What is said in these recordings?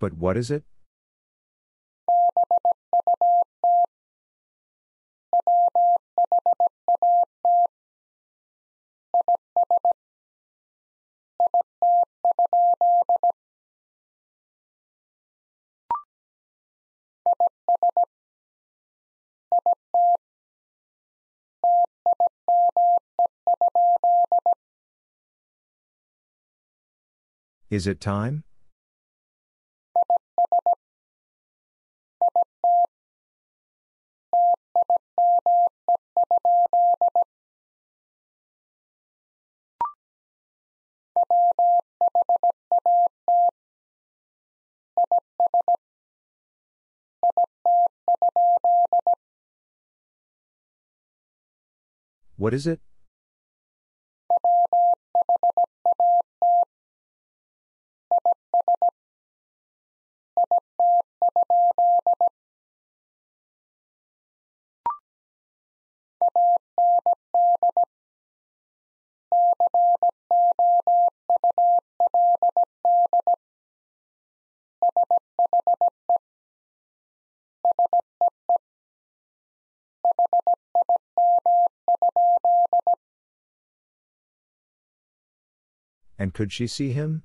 But what is it? Is it time? What is it? And could she see him?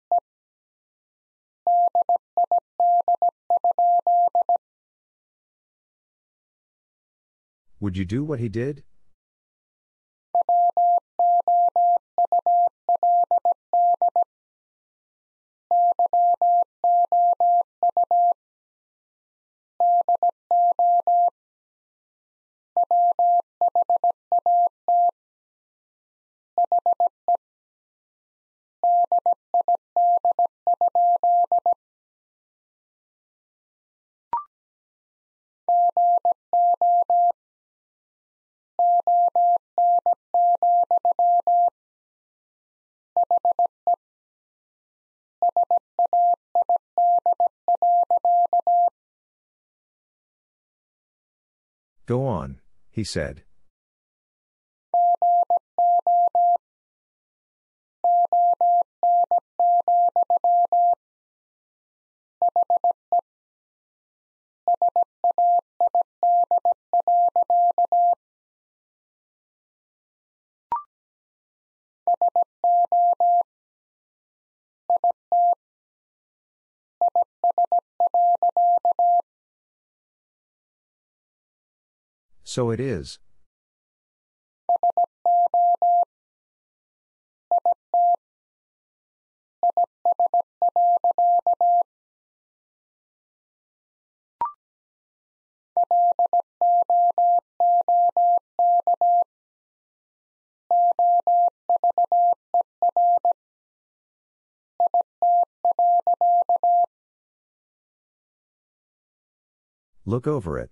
Would you do what he did? Go on, he said. So it is. Look over it.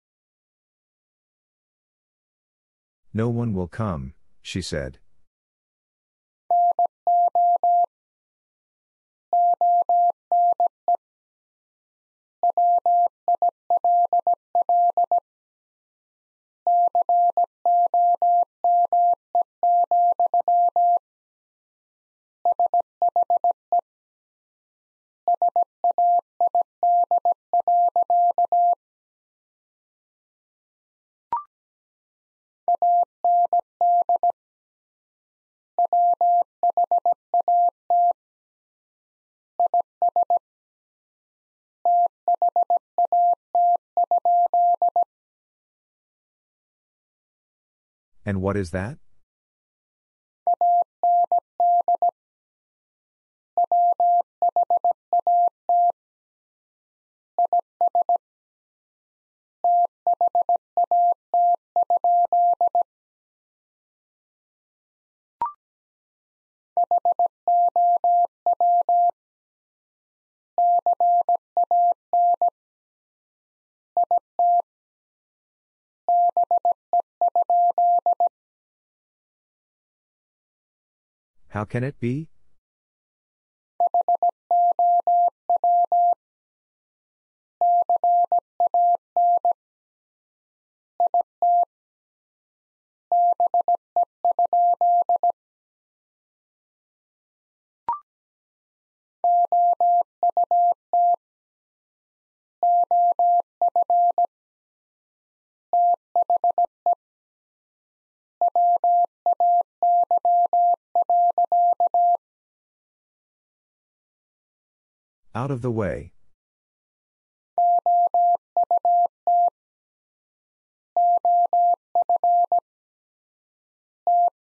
No one will come, she said. And what is that? How can it be? Out of the way.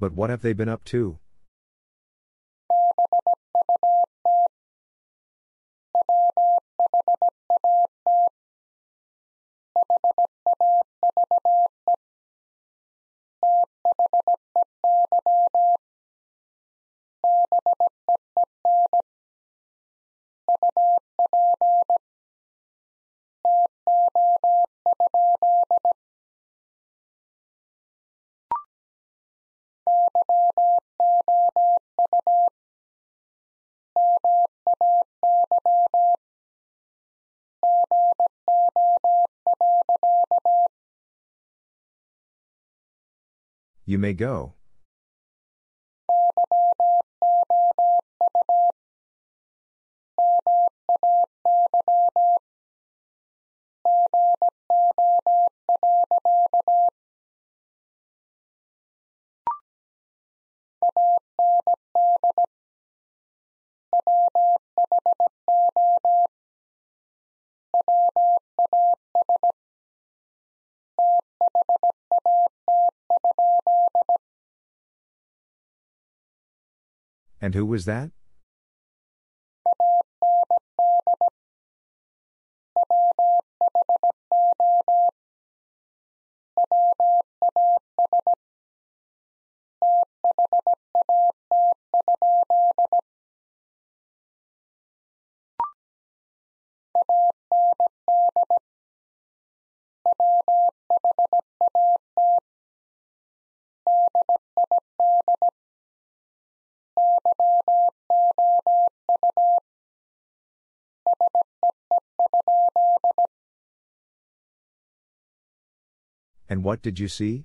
But what have they been up to? You may go. And who was that? And what did you see?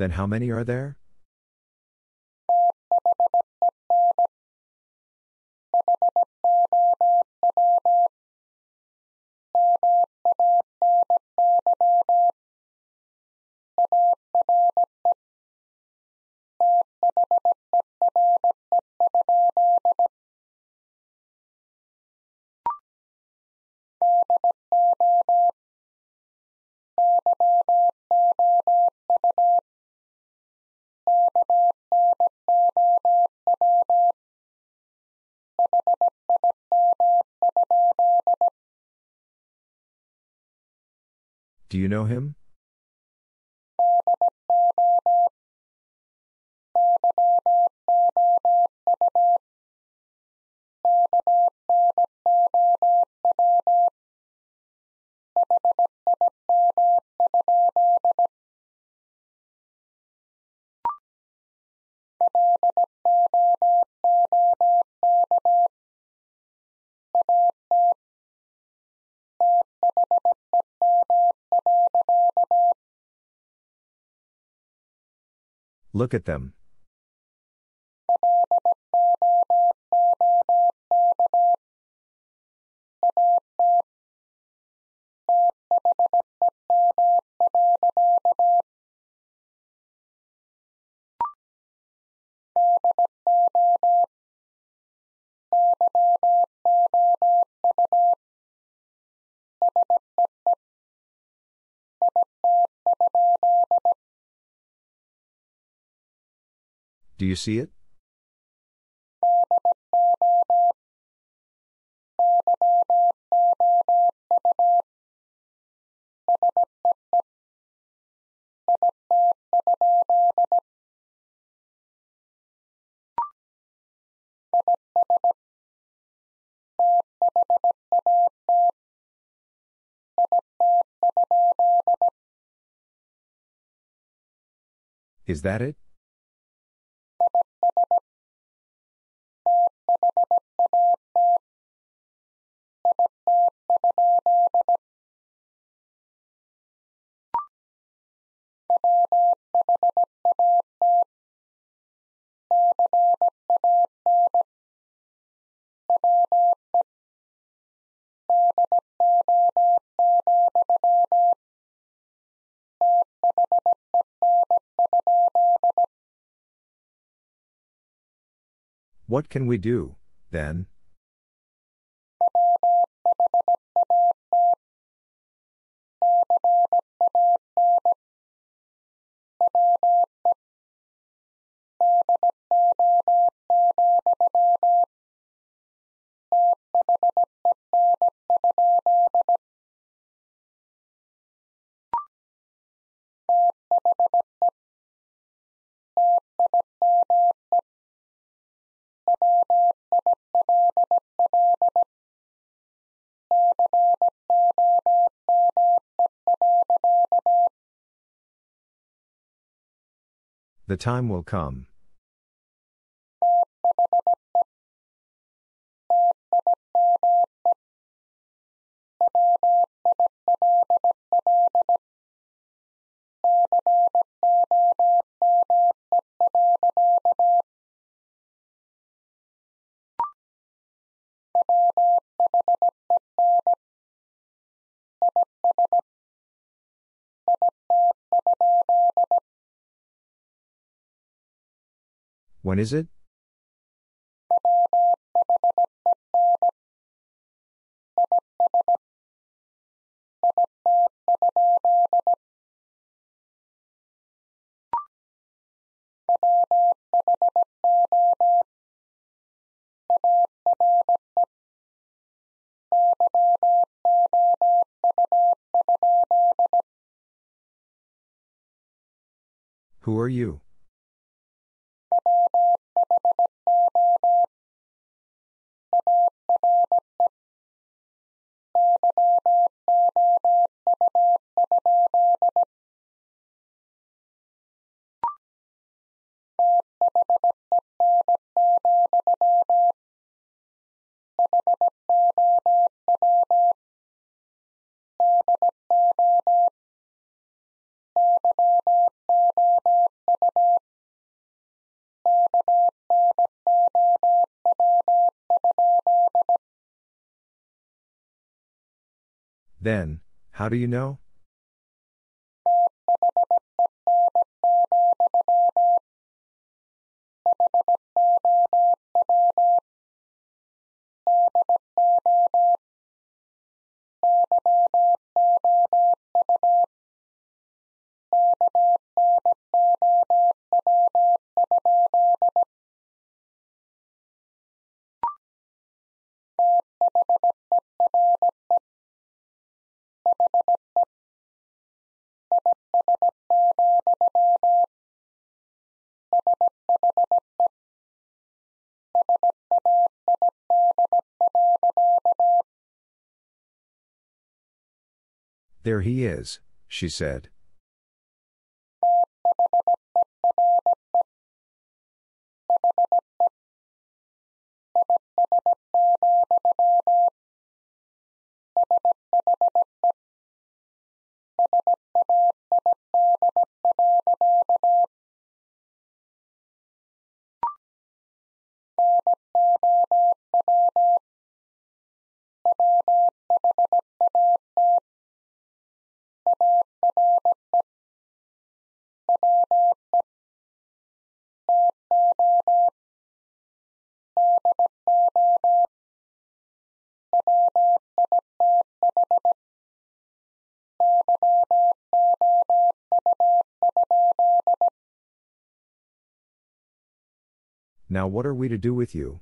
Then how many are there? Do you know him? Look at them. Do you see it? Is that it? What can we do, then? The time will come. When is it? Who are you? Then, how do you know? There he is, she said. Now what are we to do with you?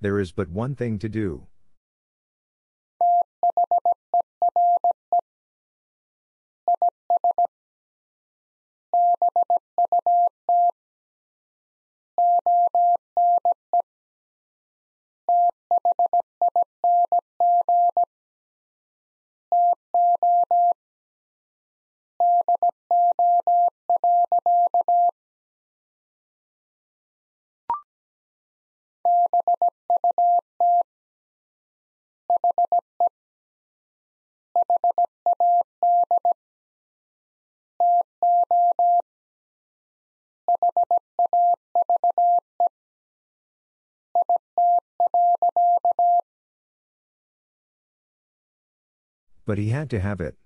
There is but one thing to do. But he had to have it.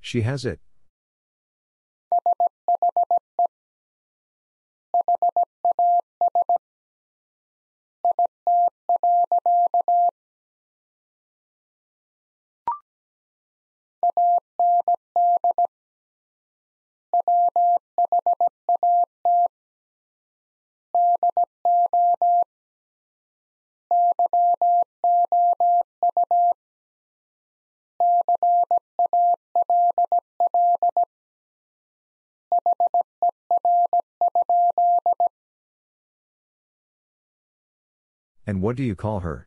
She has it. And what do you call her?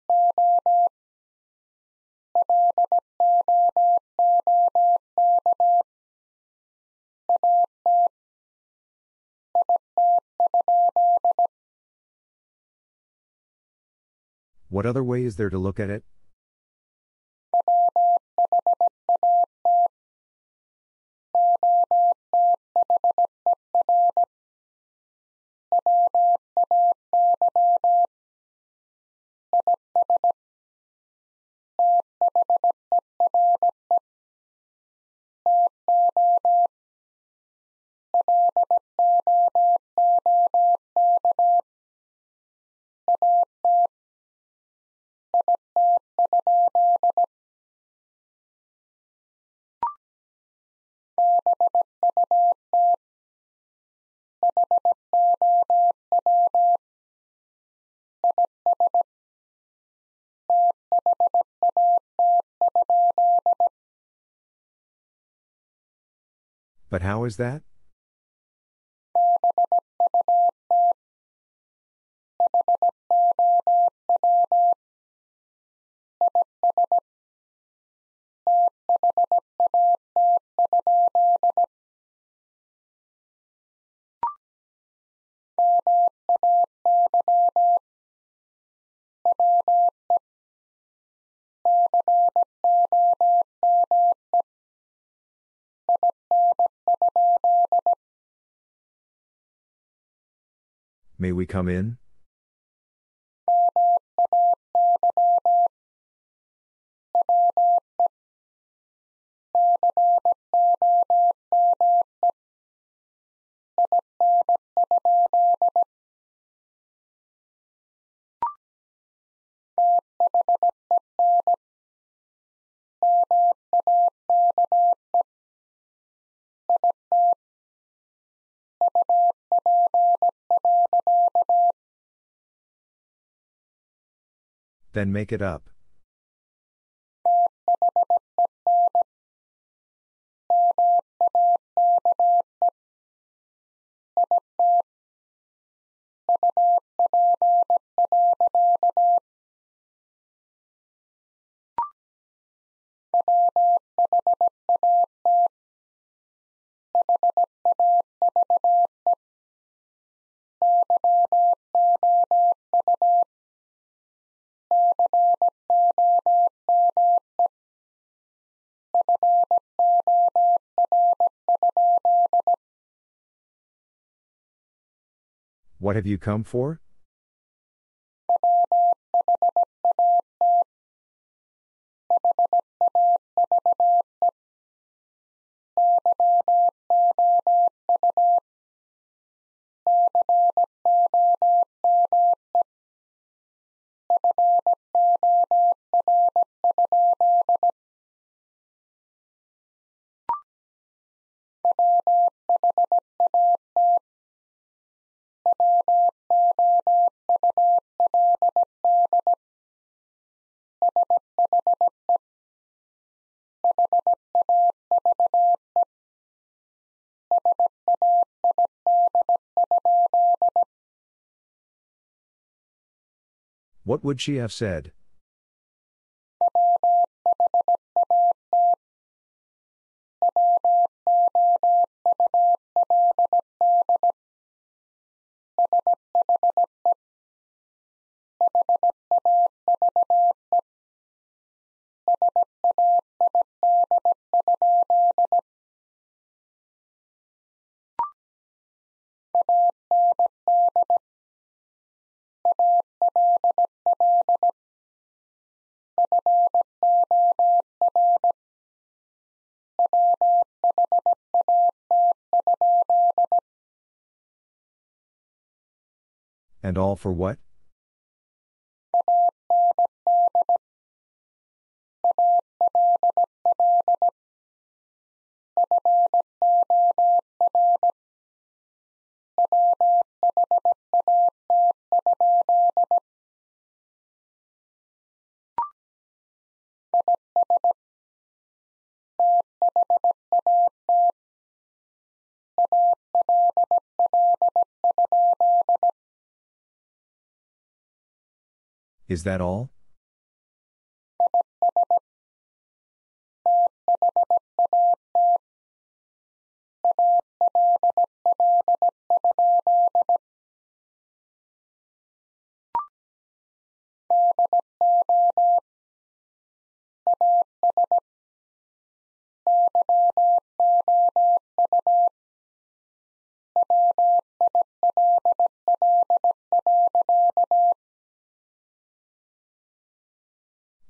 What other way is there to look at it? you but how is that? May we come in? Then make it up. What have you come for? you what would she have said? And all for what? Is that all?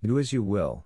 Do as you will.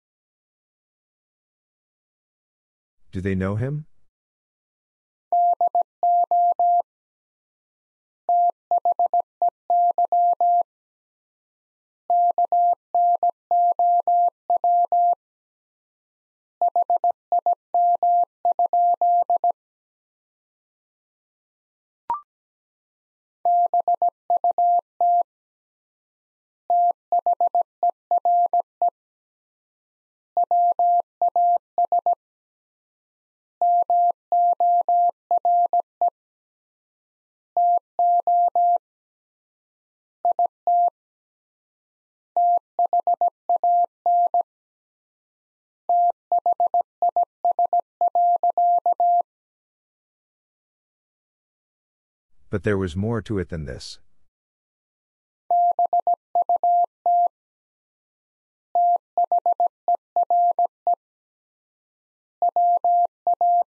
Do they know him? But there was more to it than this.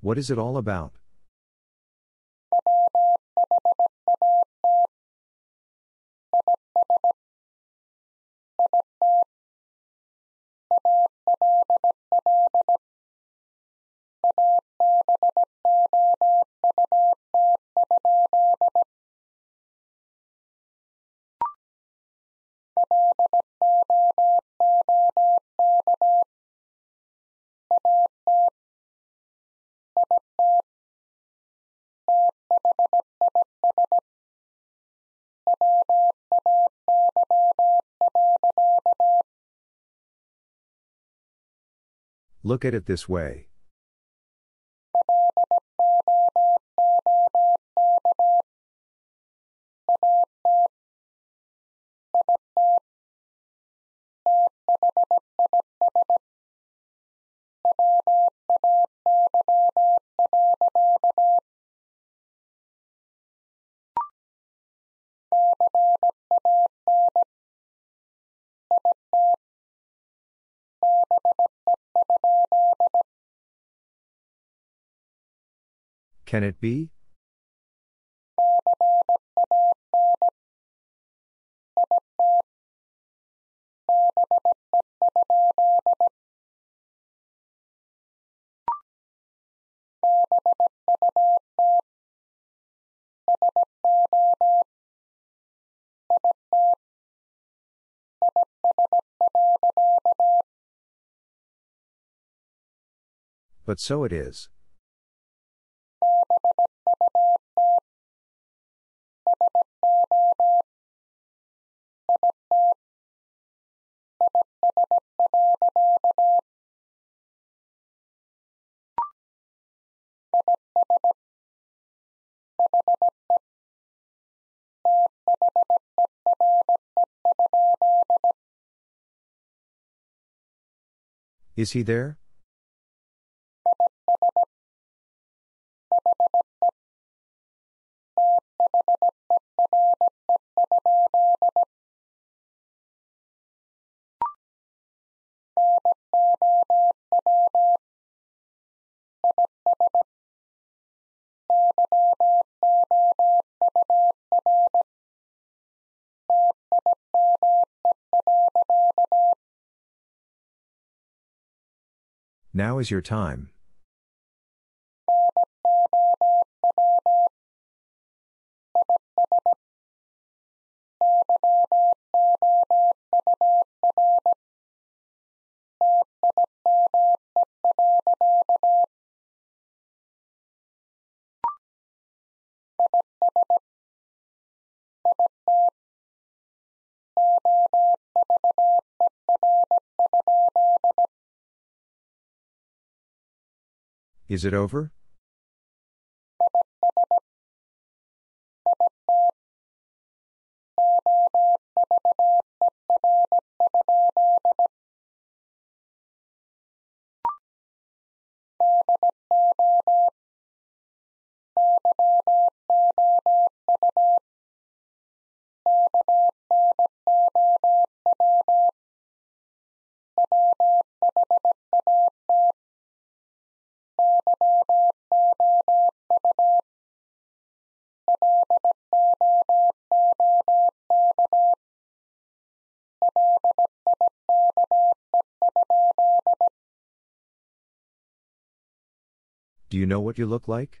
What is it all about? Look at it this way. Can it be? But so it is. Is he there? Now is your time. Is it over? Do you know what you look like?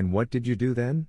And what did you do then?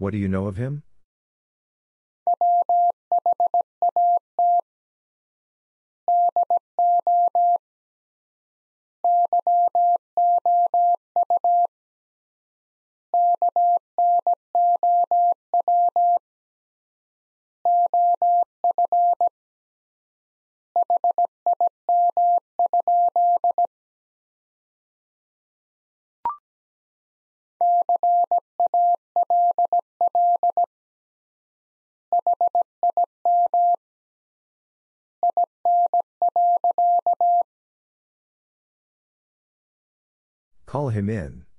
What do you know of him? Call him in.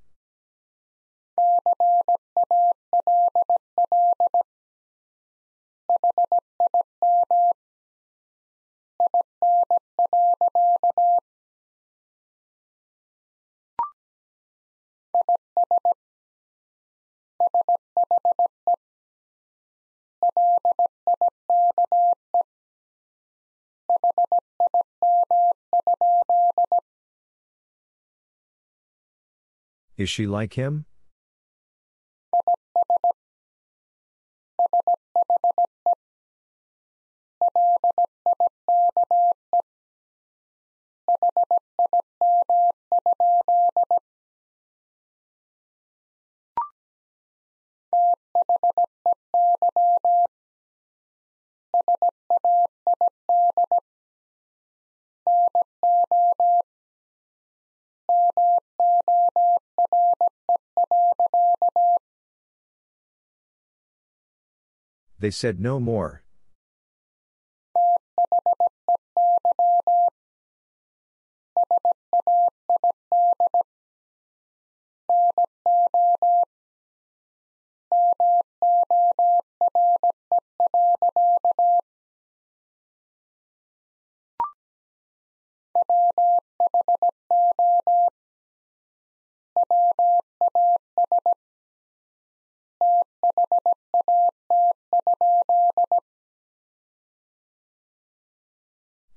Is she like him? They said no more.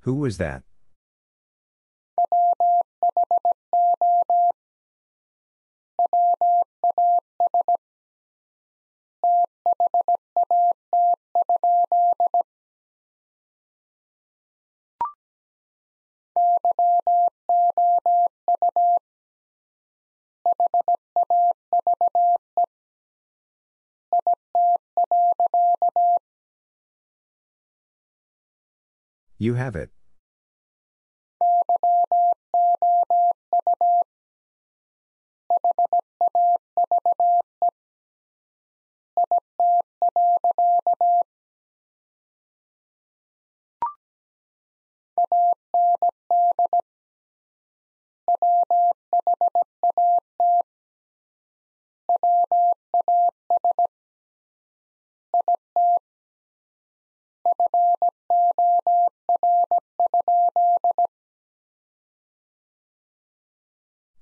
Who was that? You have it.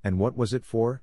And what was it for?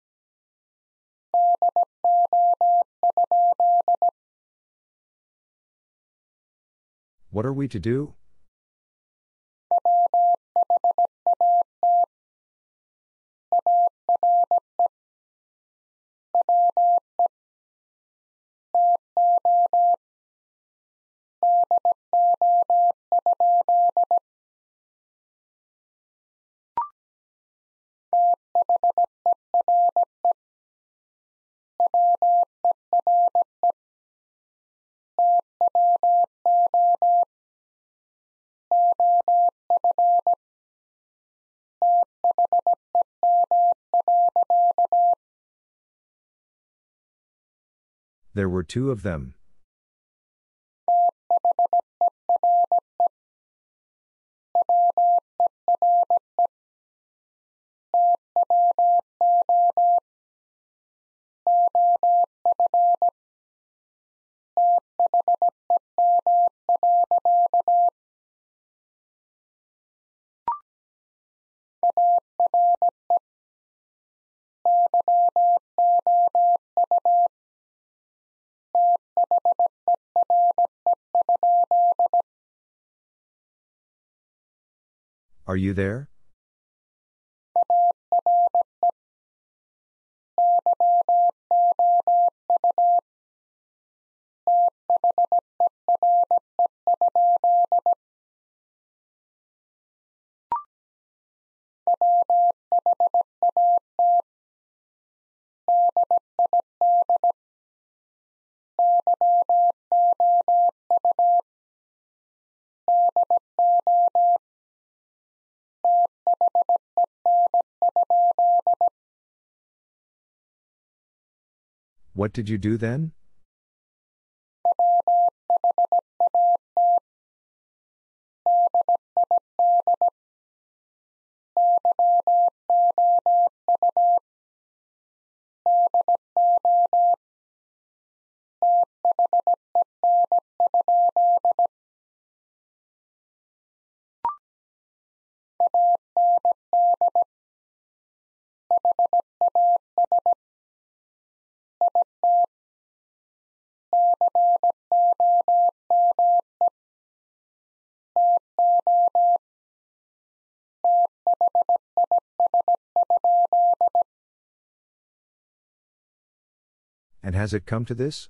What are we to do? There were two of them. Are you there? What did you do then? And has it come to this?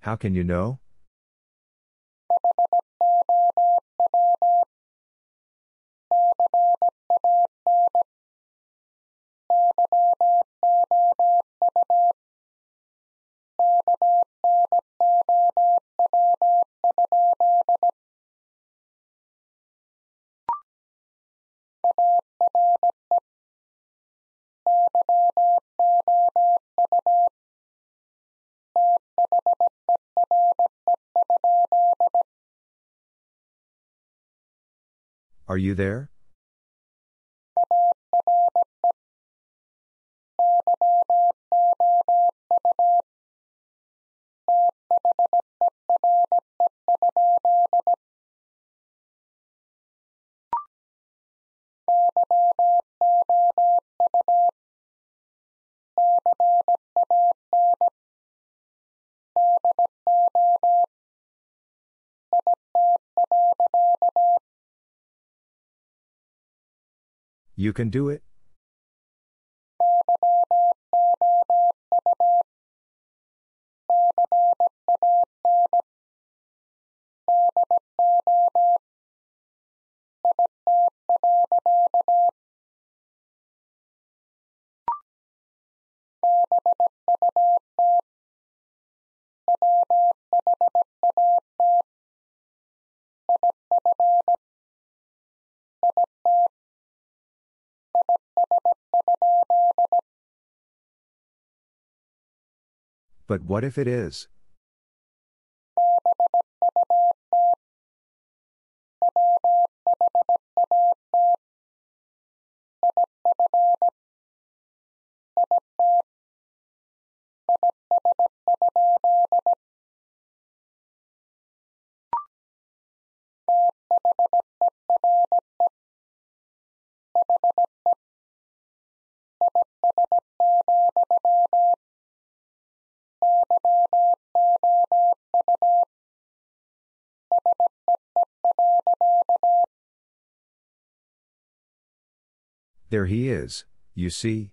How can you know? Are you there? You can do it? But what if it is? There he is, you see.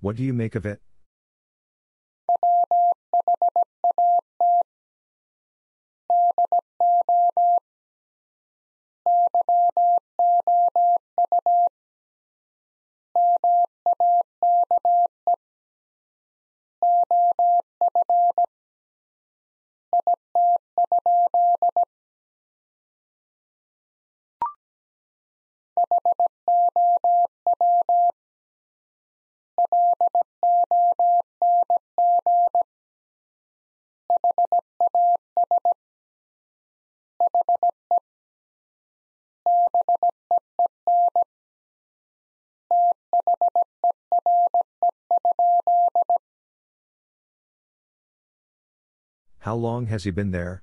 What do you make of it? How long has he been there?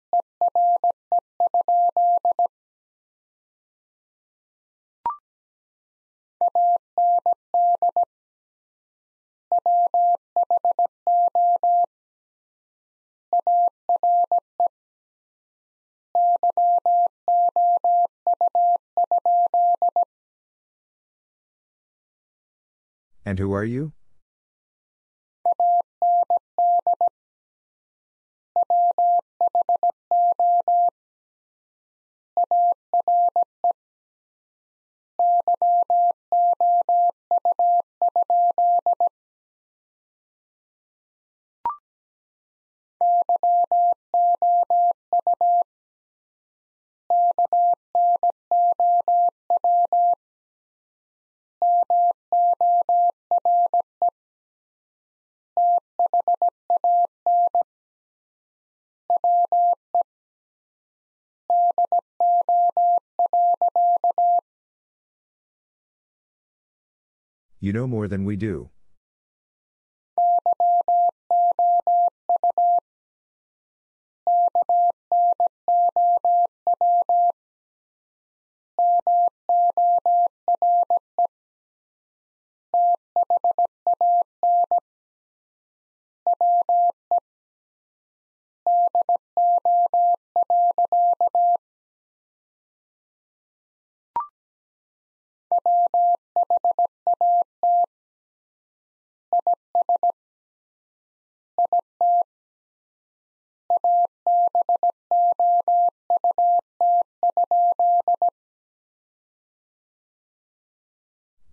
And who are you? You know more than we do.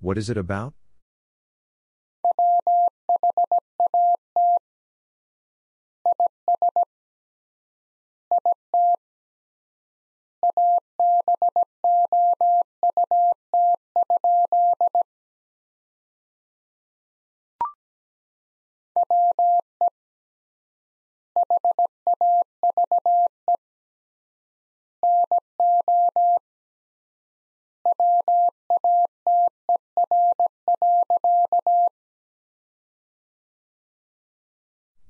What is it about?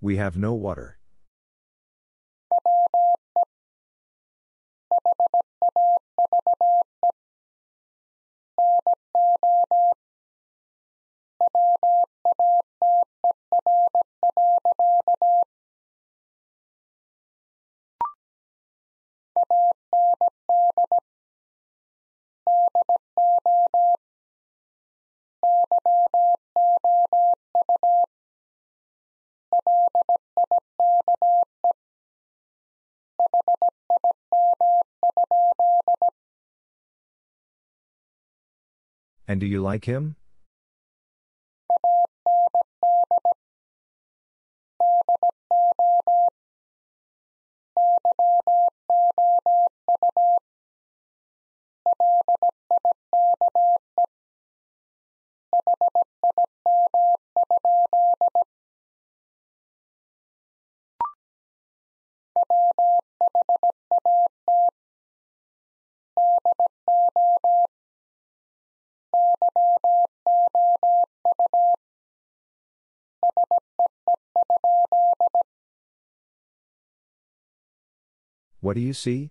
We have no water. And do you like him? What do you see?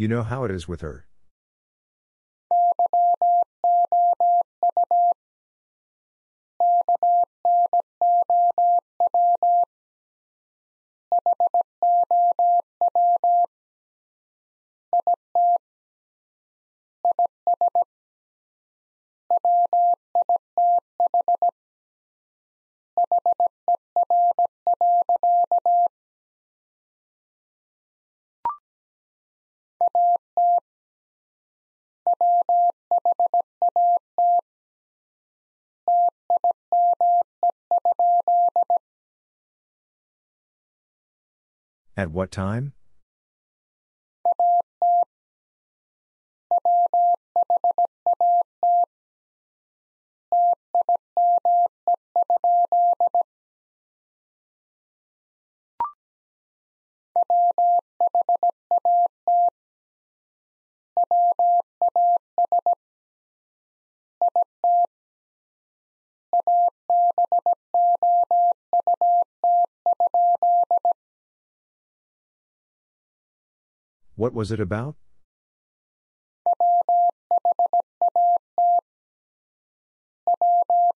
You know how it is with her. At what time? What was it about?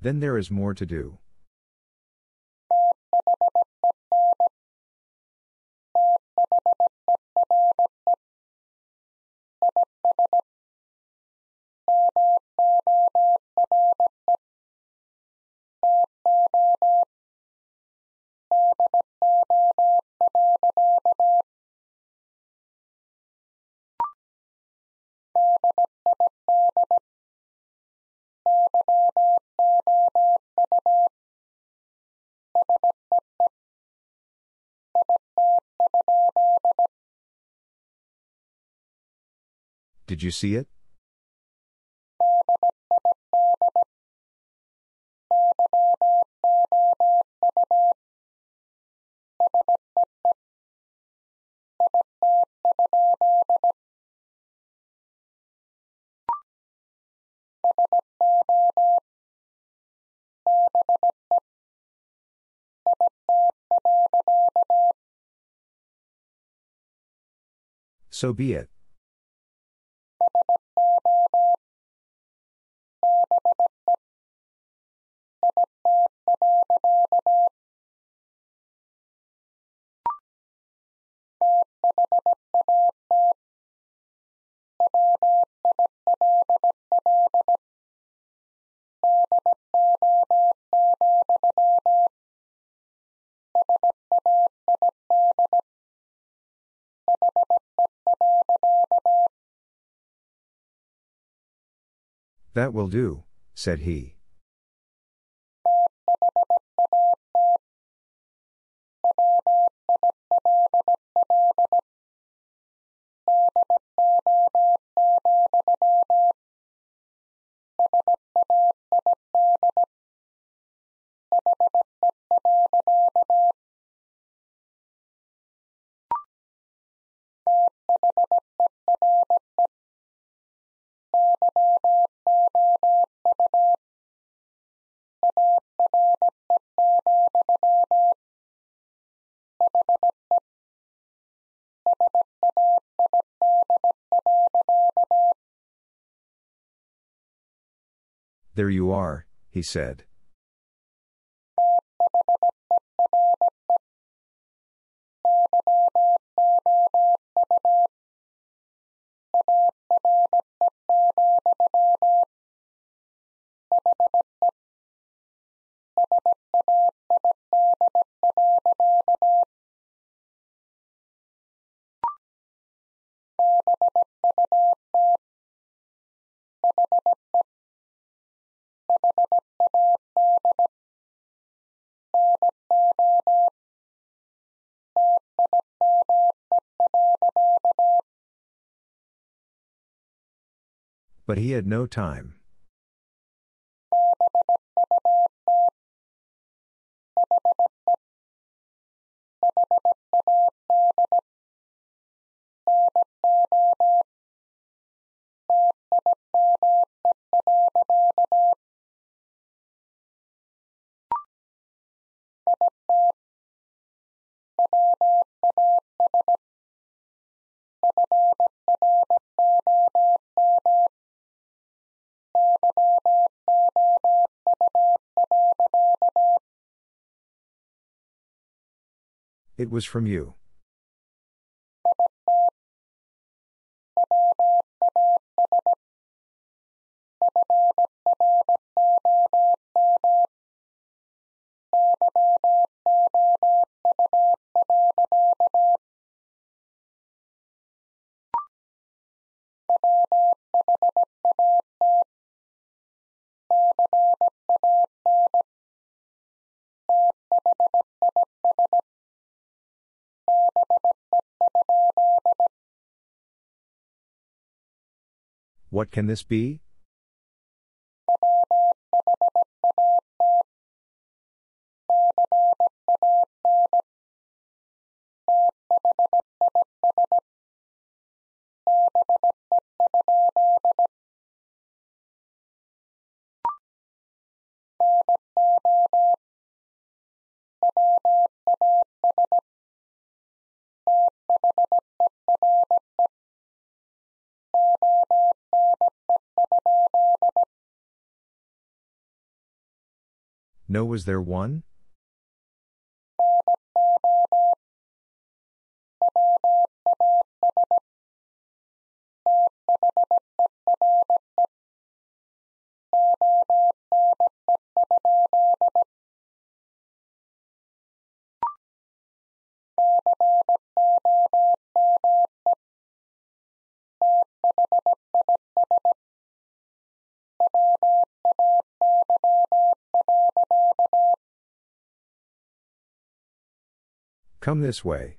Then there is more to do. Did you see it? So be it. That will do, said he. There you are, he said. But he had no time. It was from you. What can this be? No, was there one? Come this way.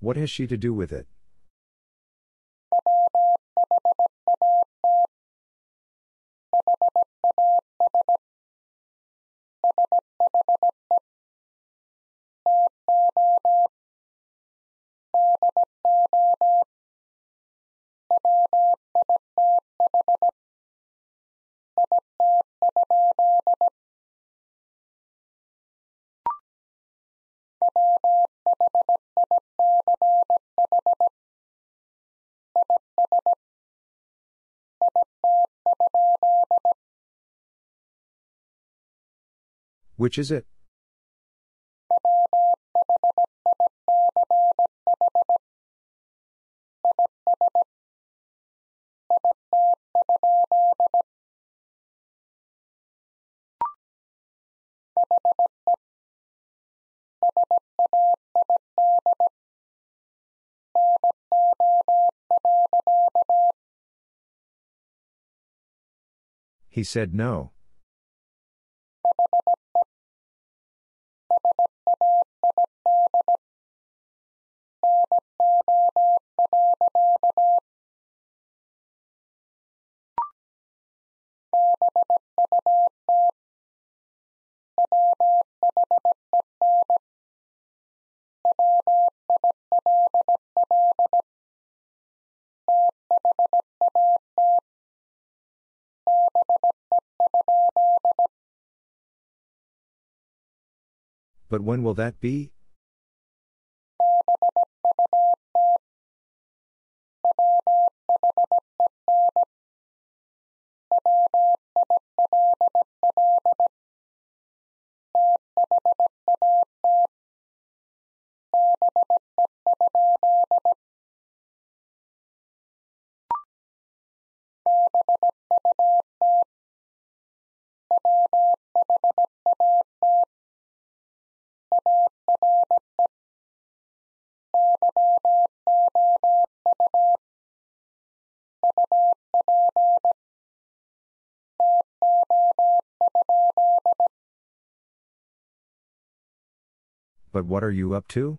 What has she to do with it? Which is it? He said no. But when will that be? But what are you up to?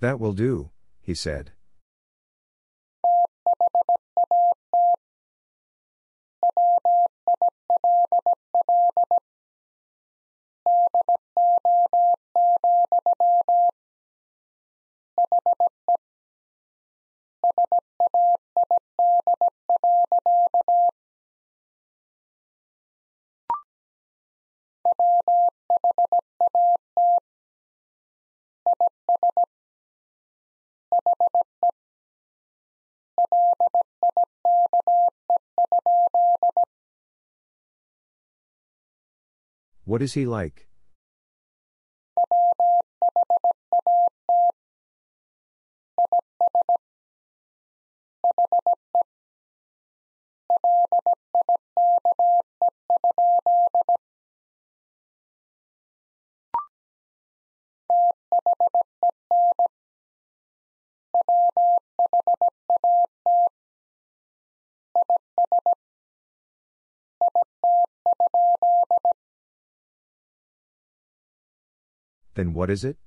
That will do, he said. What is he like? Then what is it?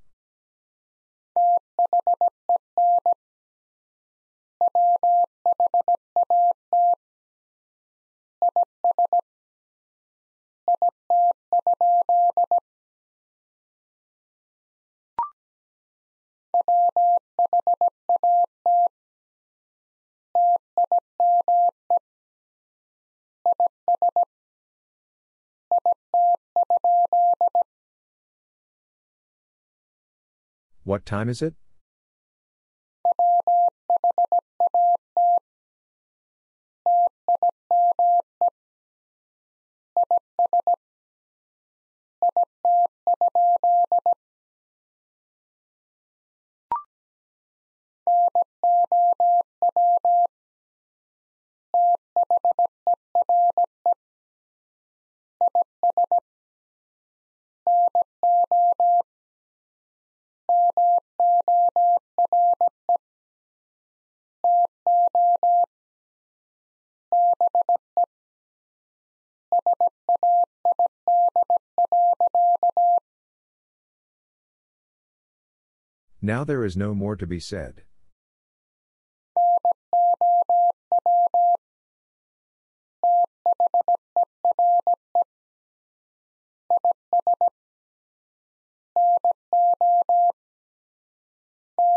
What time is it? Now there is no more to be said.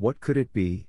What could it be?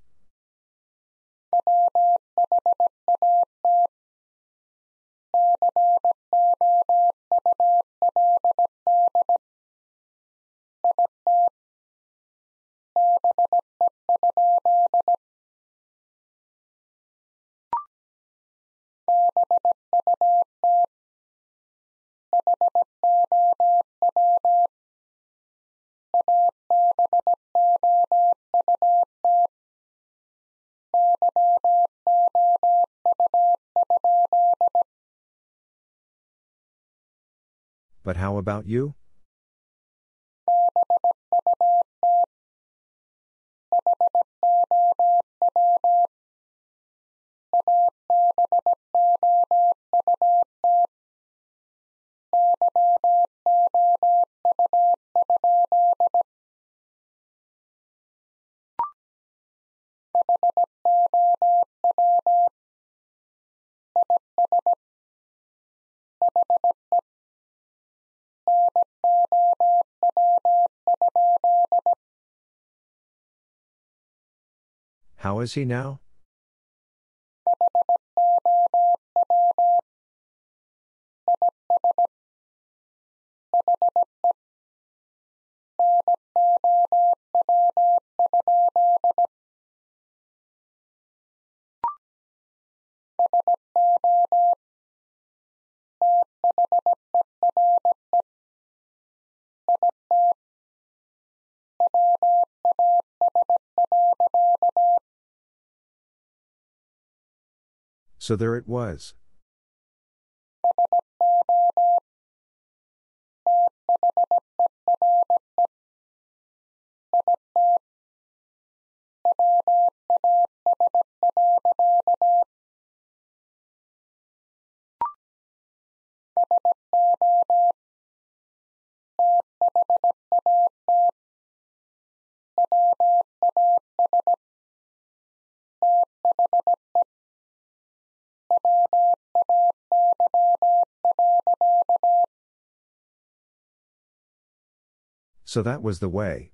But how about you? How is he now? So there it was. So that was the way.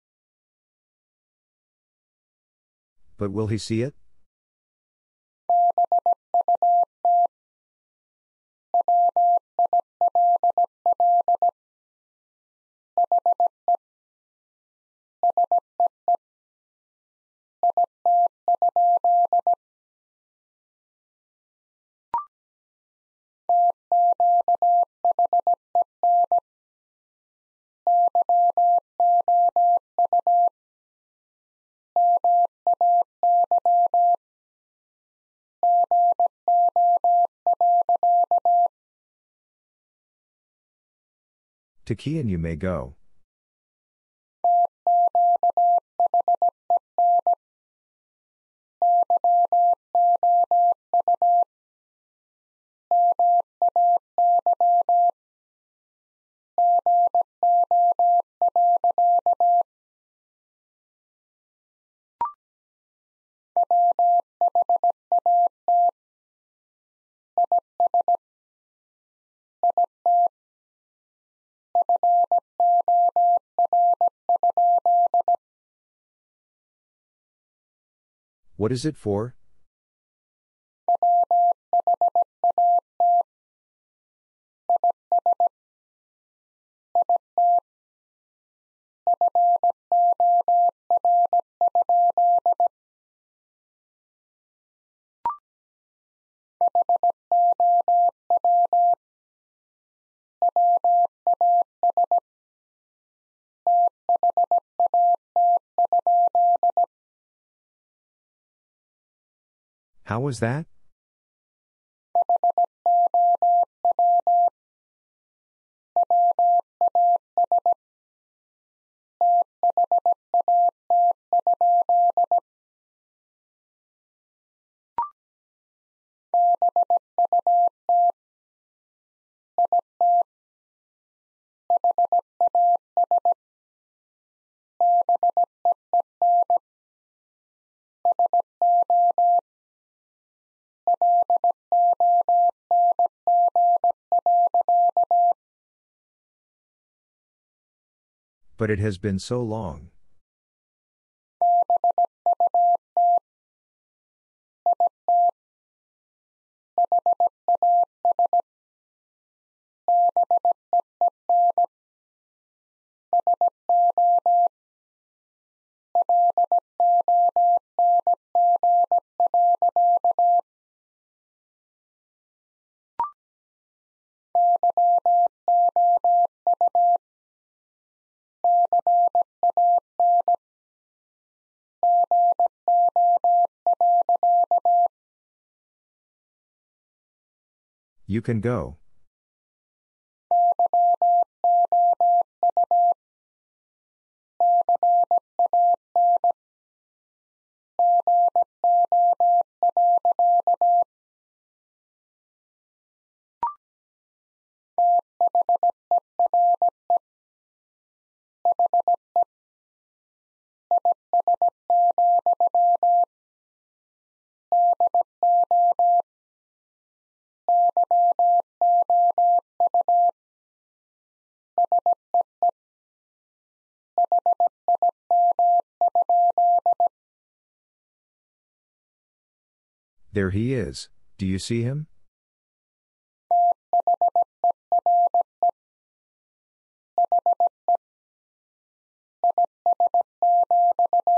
But will he see it? To Kian you may go. What is it for? How was that? But it has been so long. You can go. There he is, do you see him?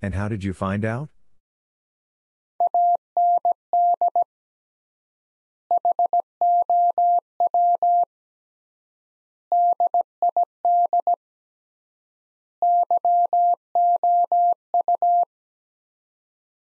And how did you find out?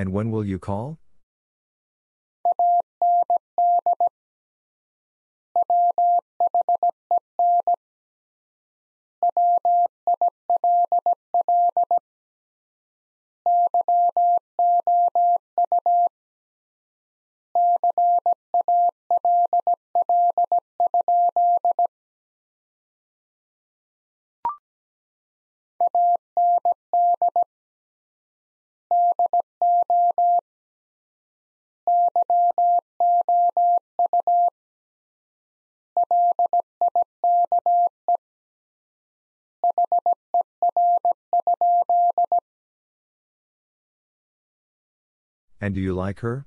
And when will you call? And do you like her?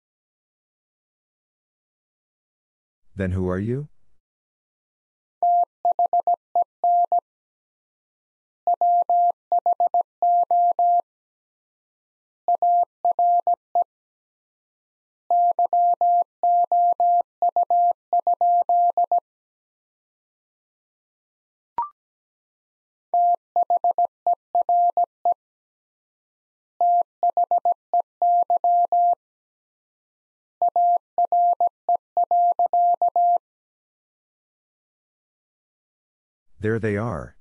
Then who are you? There they are.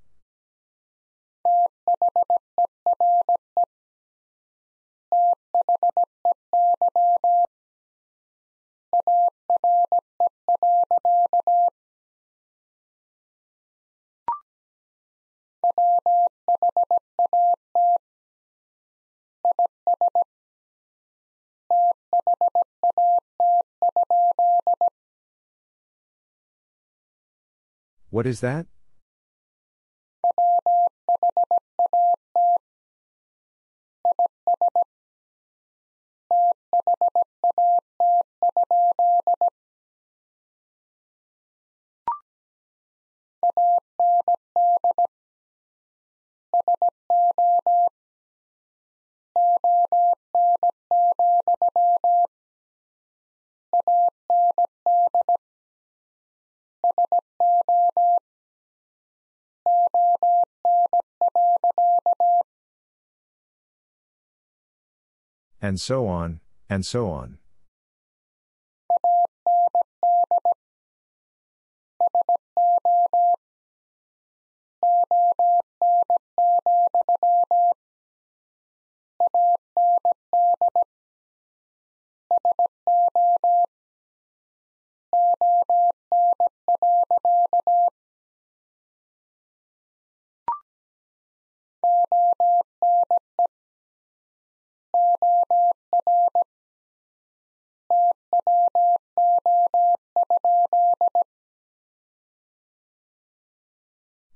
What is that? And so on, and so on.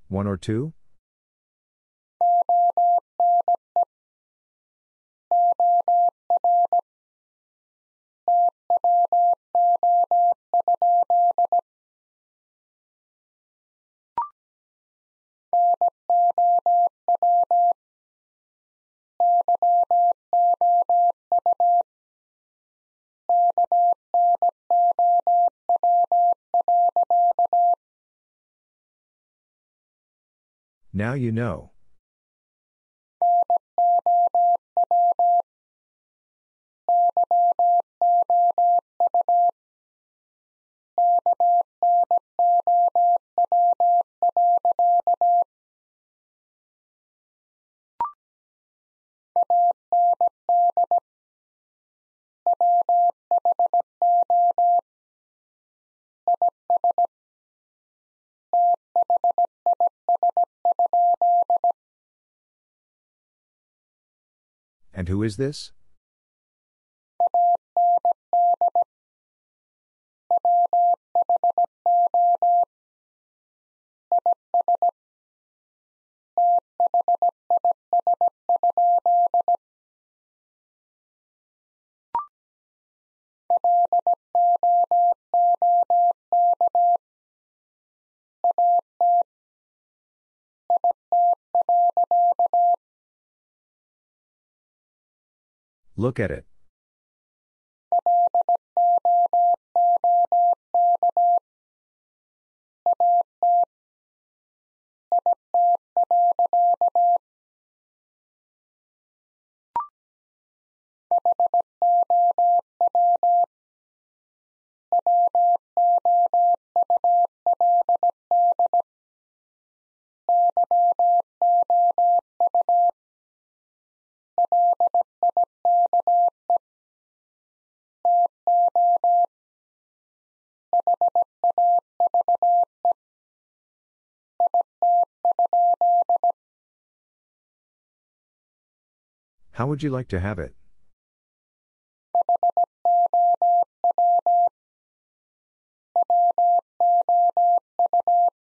One or two? Now you know. And who is this? Look at it. How would you like to have it?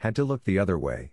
Had to look the other way.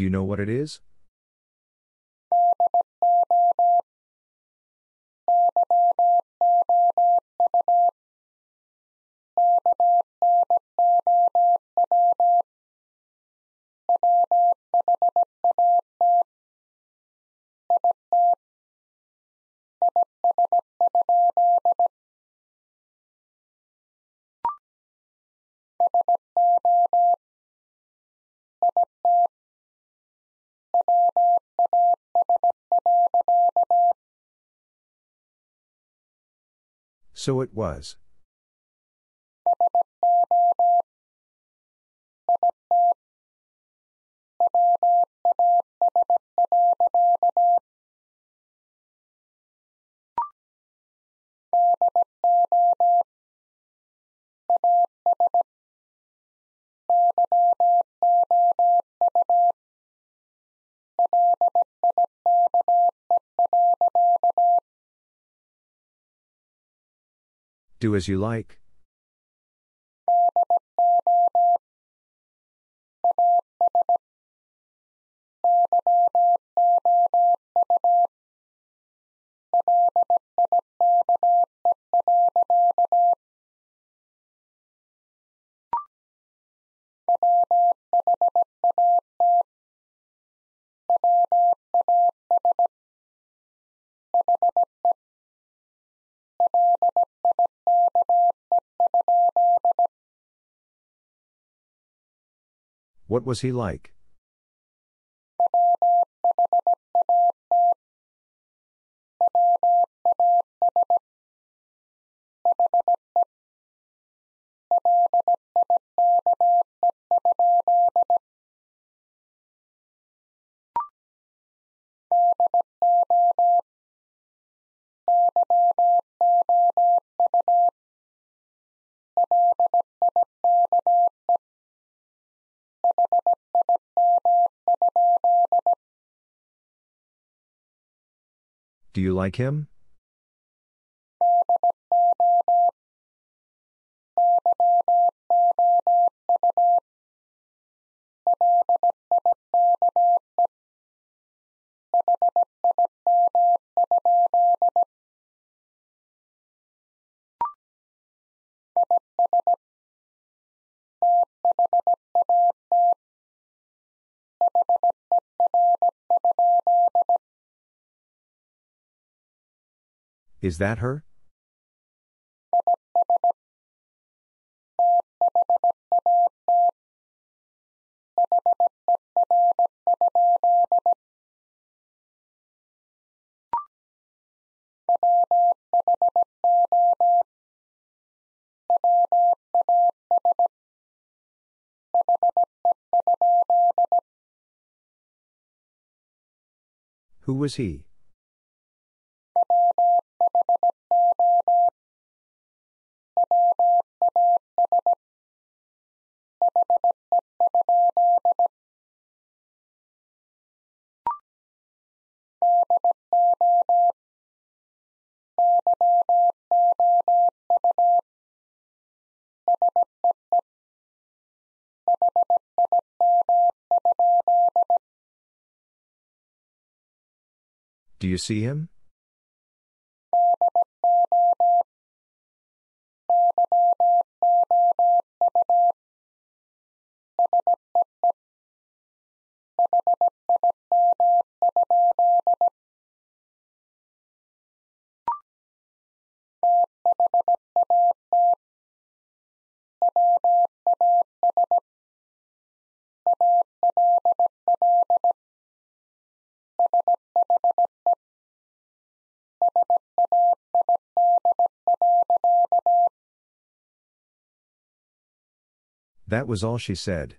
Do you know what it is? So it was. Do as you like. What was he like? Do you like him? Is that her? Who was he? Do you see him? That was all she said.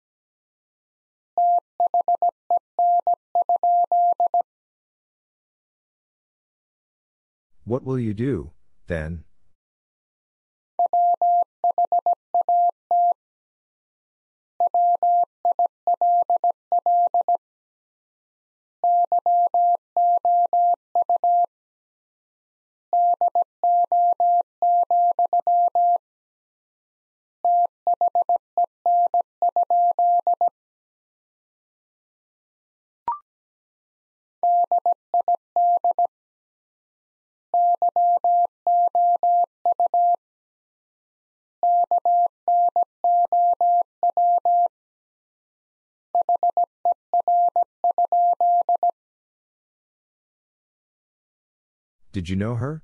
What will you do, then? Did you know her?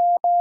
you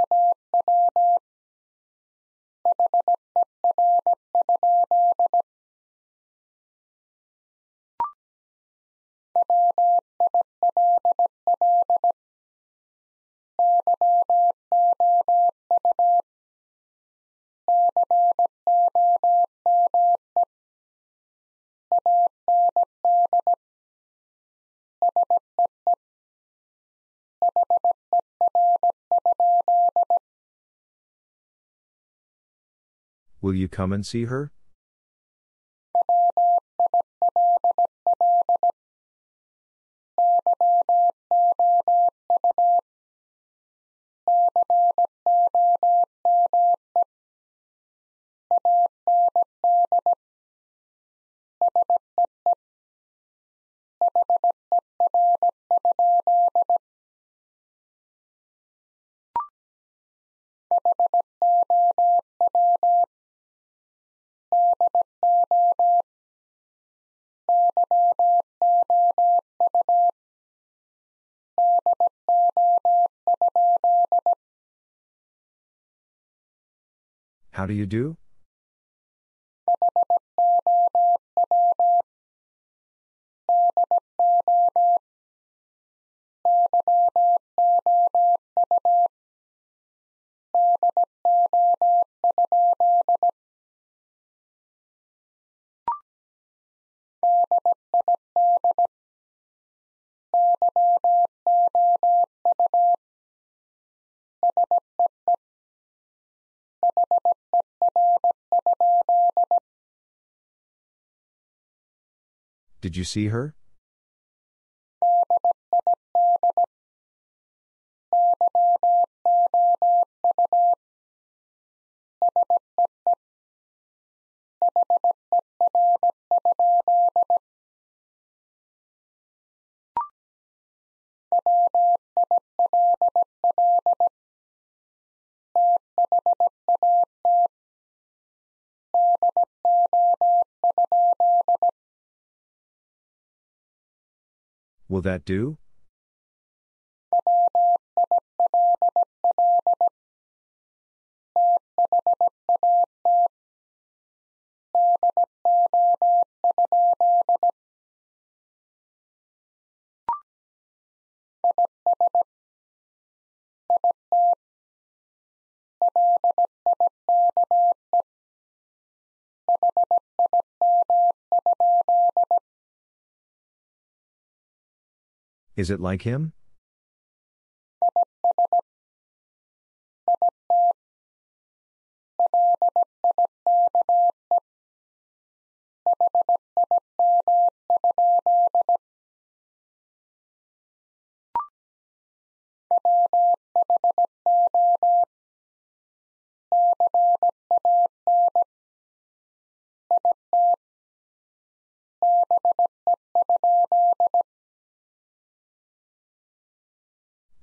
Will you come and see her? How do you do? Did you see her? Will that do? Is it like him?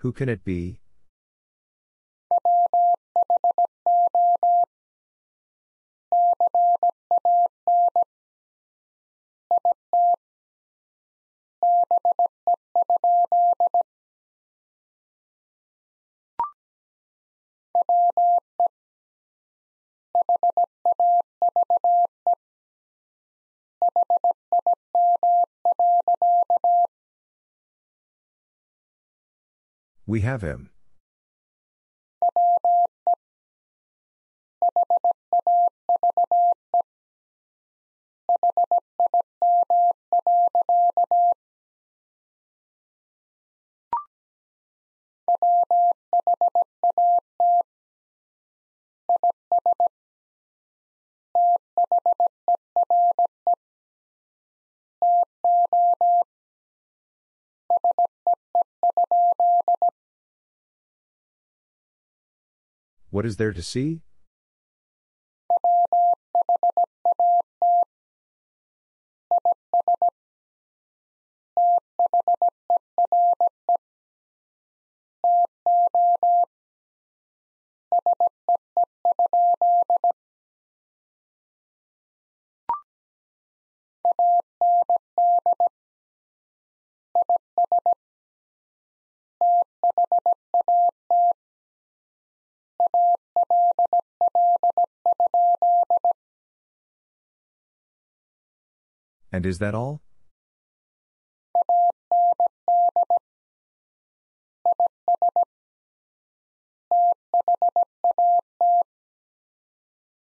Who can it be? We have him. What is there to see? And is that all?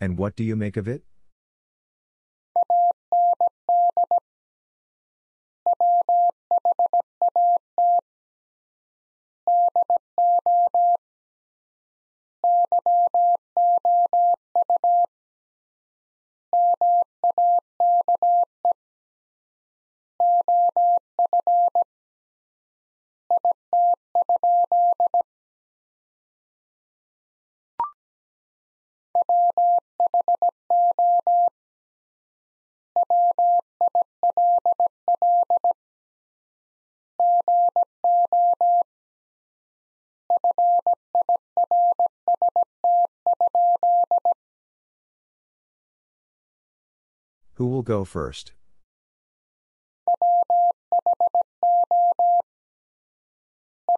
And what do you make of it? Who will go first?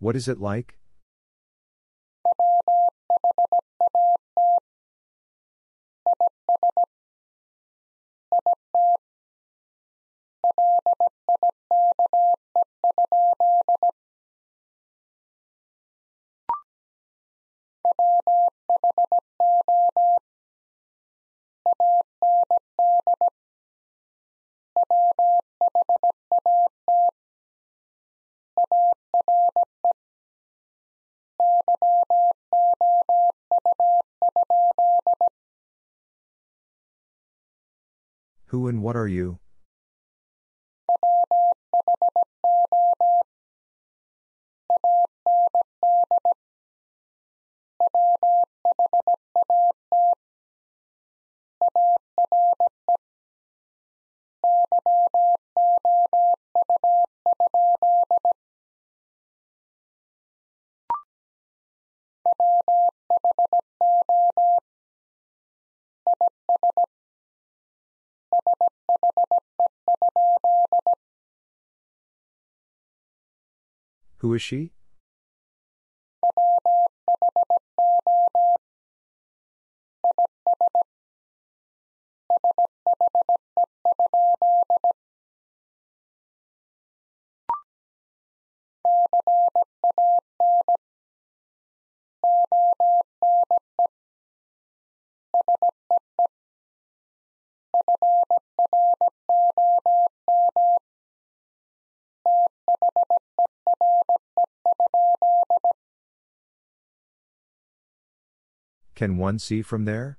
What is it like? Who and what are you? Who is she? Can one see from there?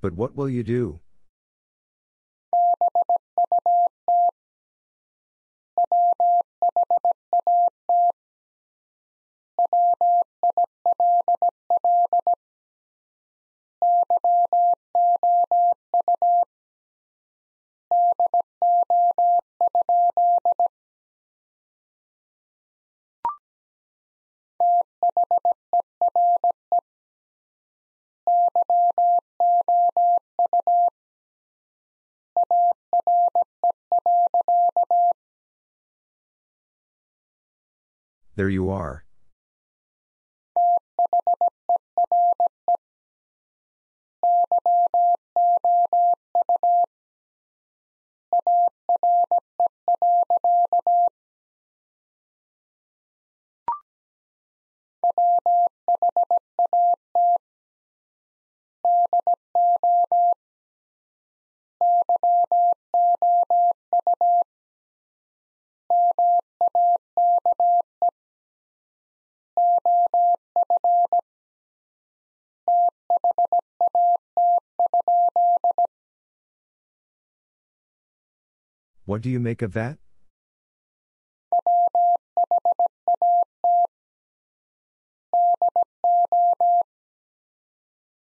But what will you do? There you are. What do you make of that?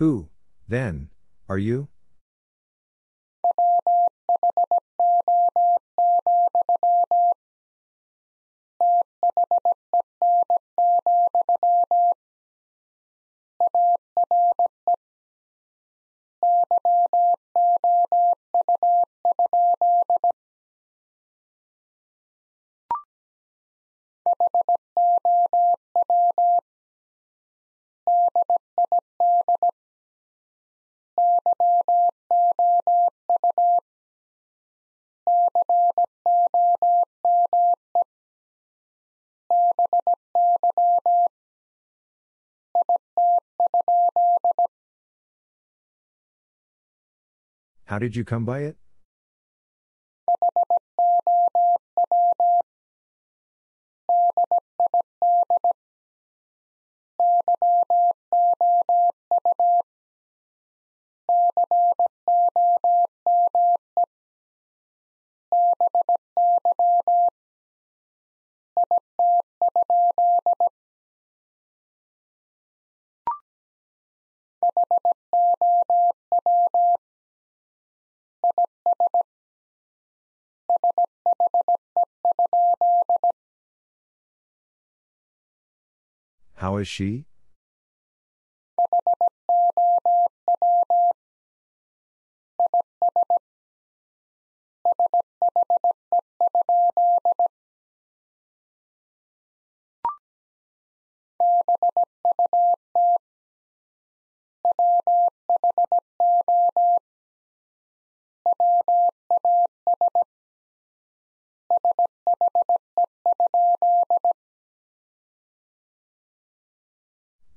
Who, then, are you? How did you come by it? How is she?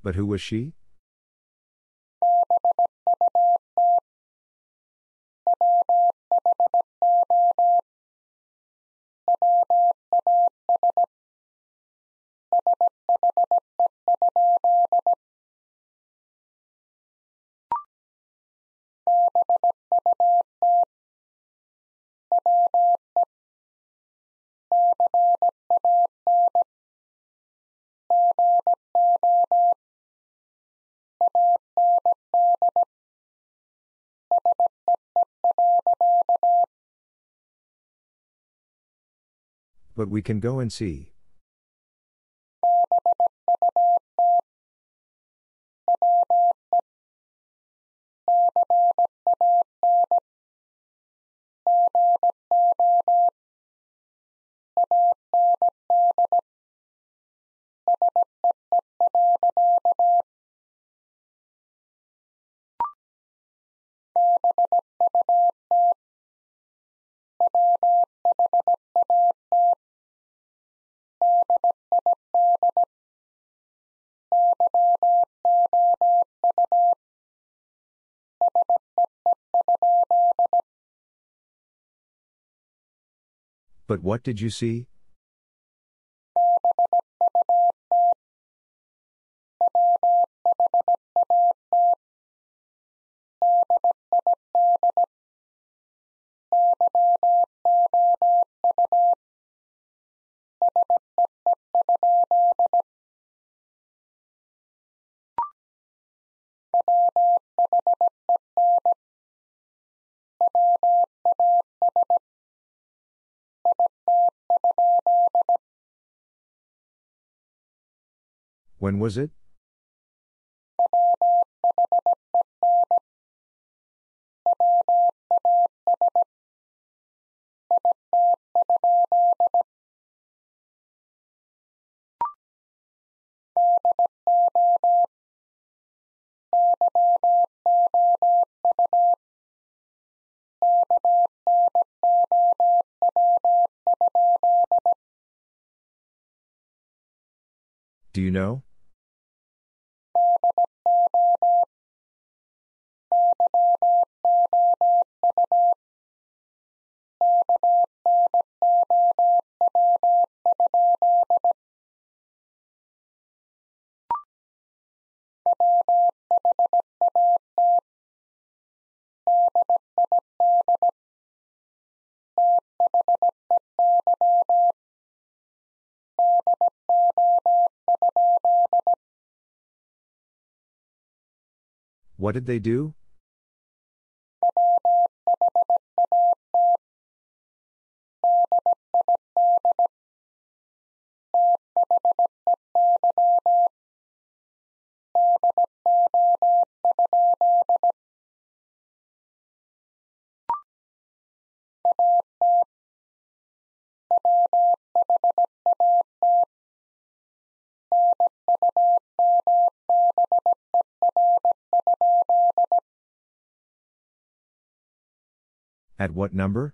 But who was she? But we can go and see. But what did you see? When was it? Do you know? What did they do? At what number?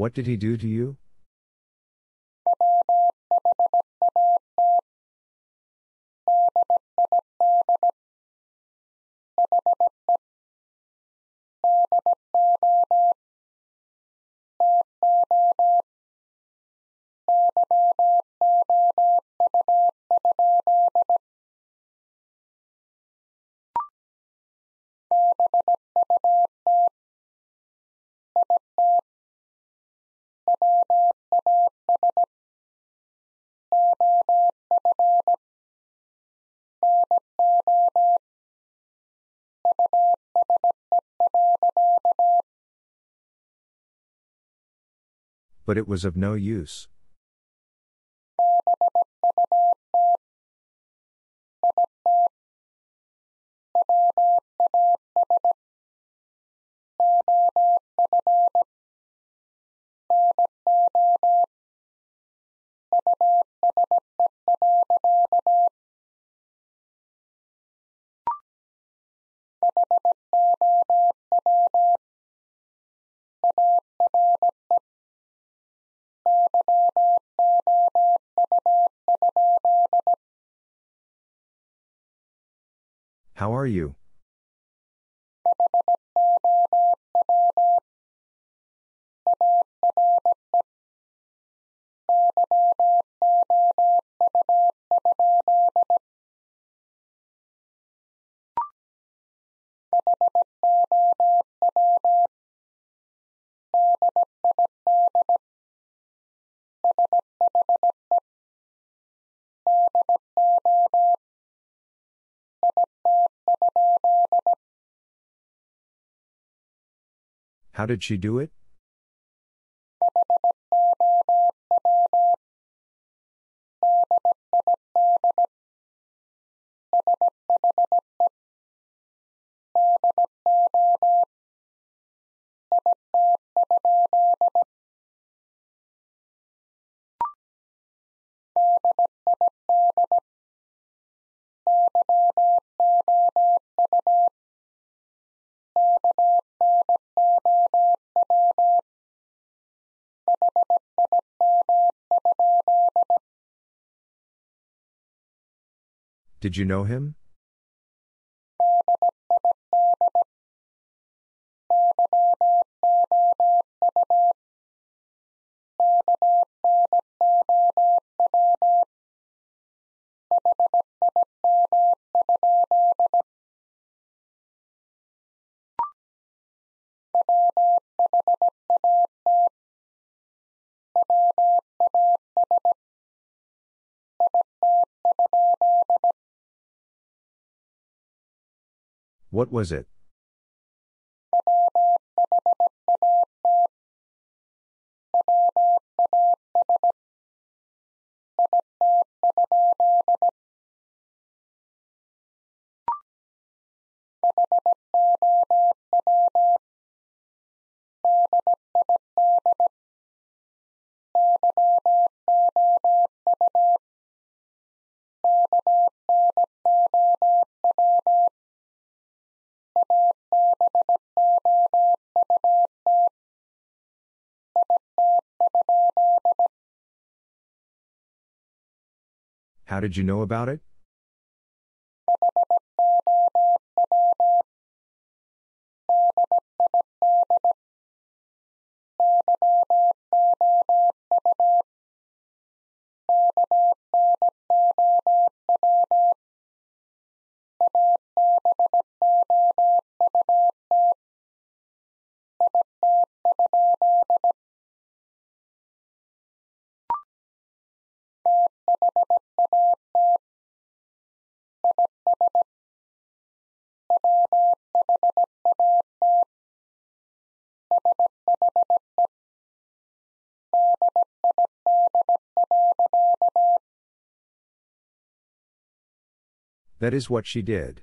What did he do to you? But it was of no use. How are you? How did she do it? Did you know him? What was it? How did you know about it? That is what she did.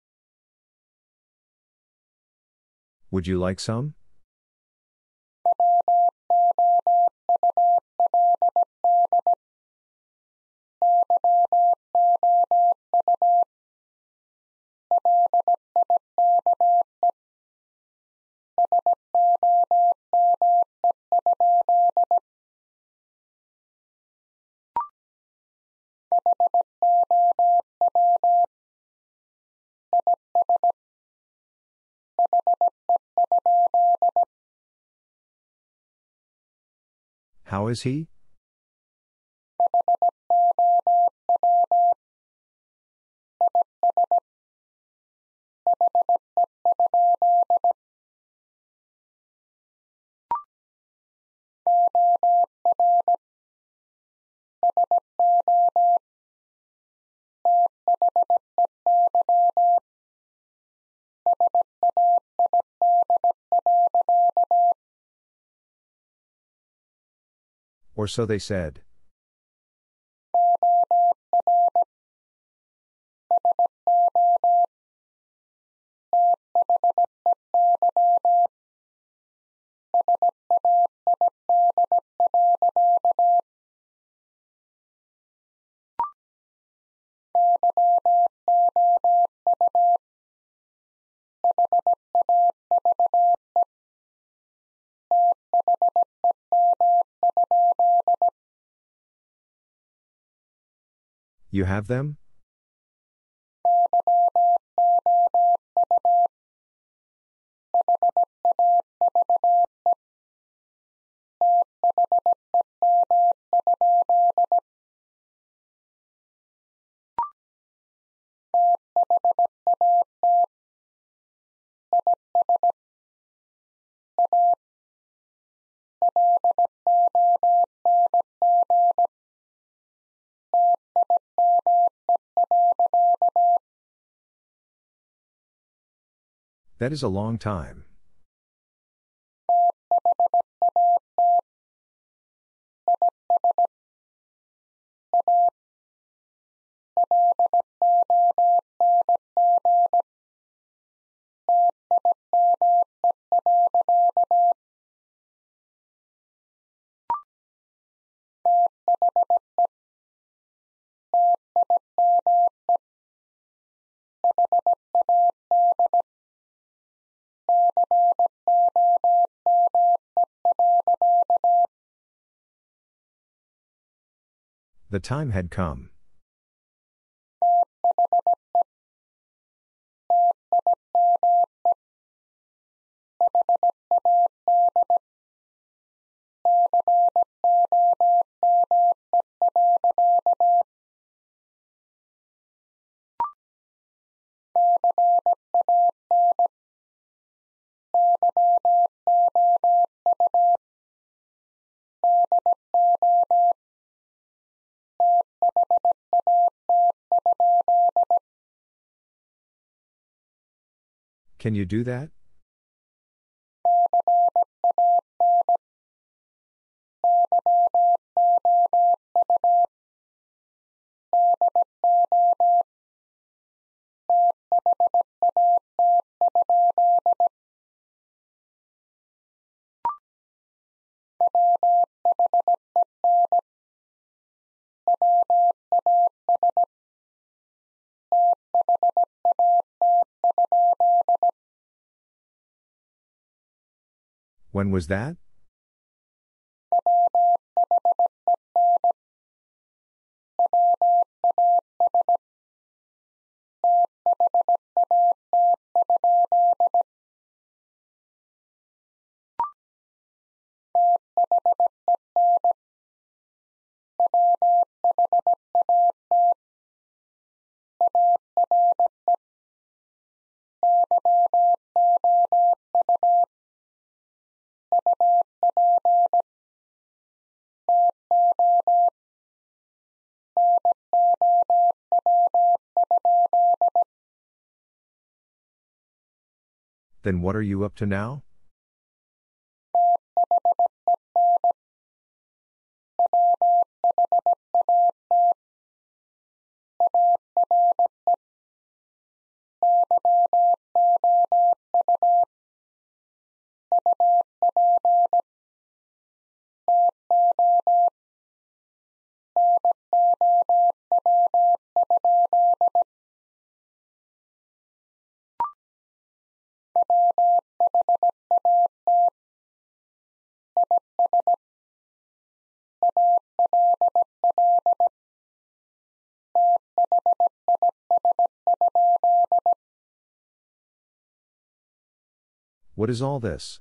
Would you like some? How is he? Or so they said. You have them? That is a long time. The time had come. Can you do that? When was that? Then what are you up to now? What is all this?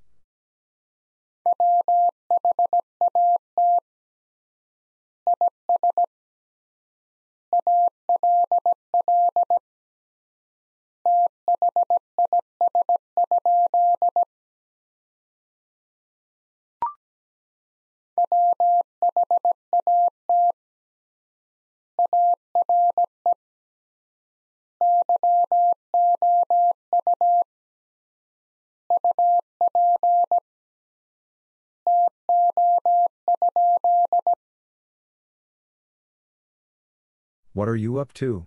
What are you up to?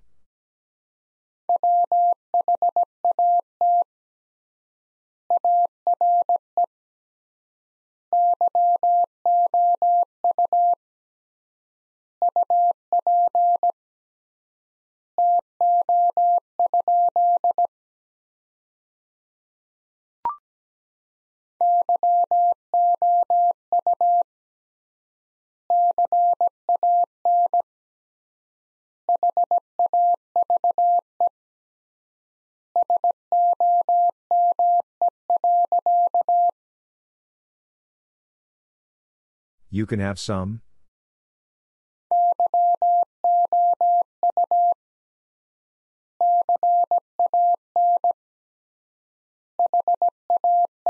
You can have some?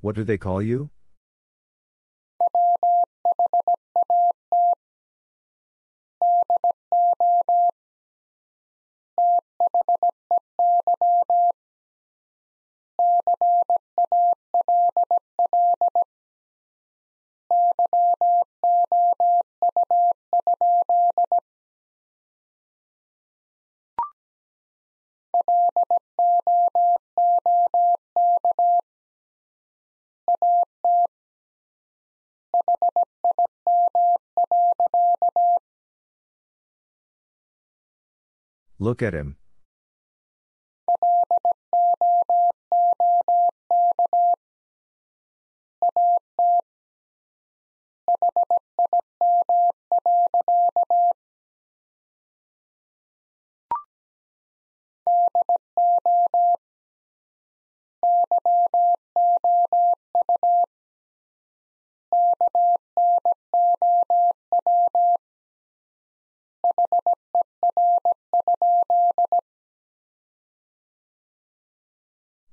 What do they call you? Look at him.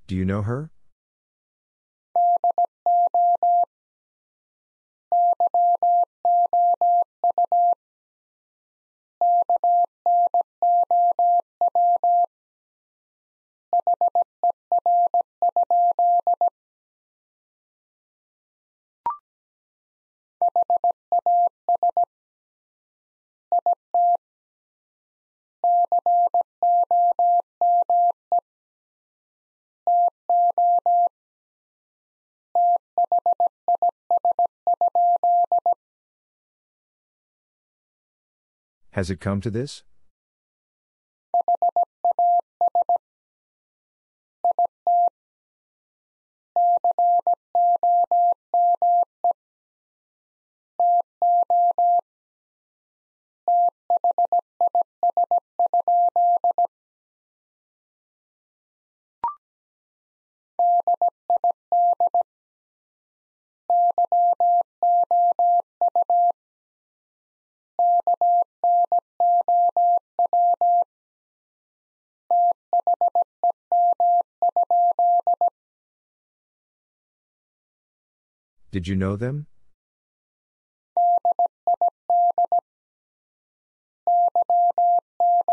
Do you know her? Has it come to this? Did you know them?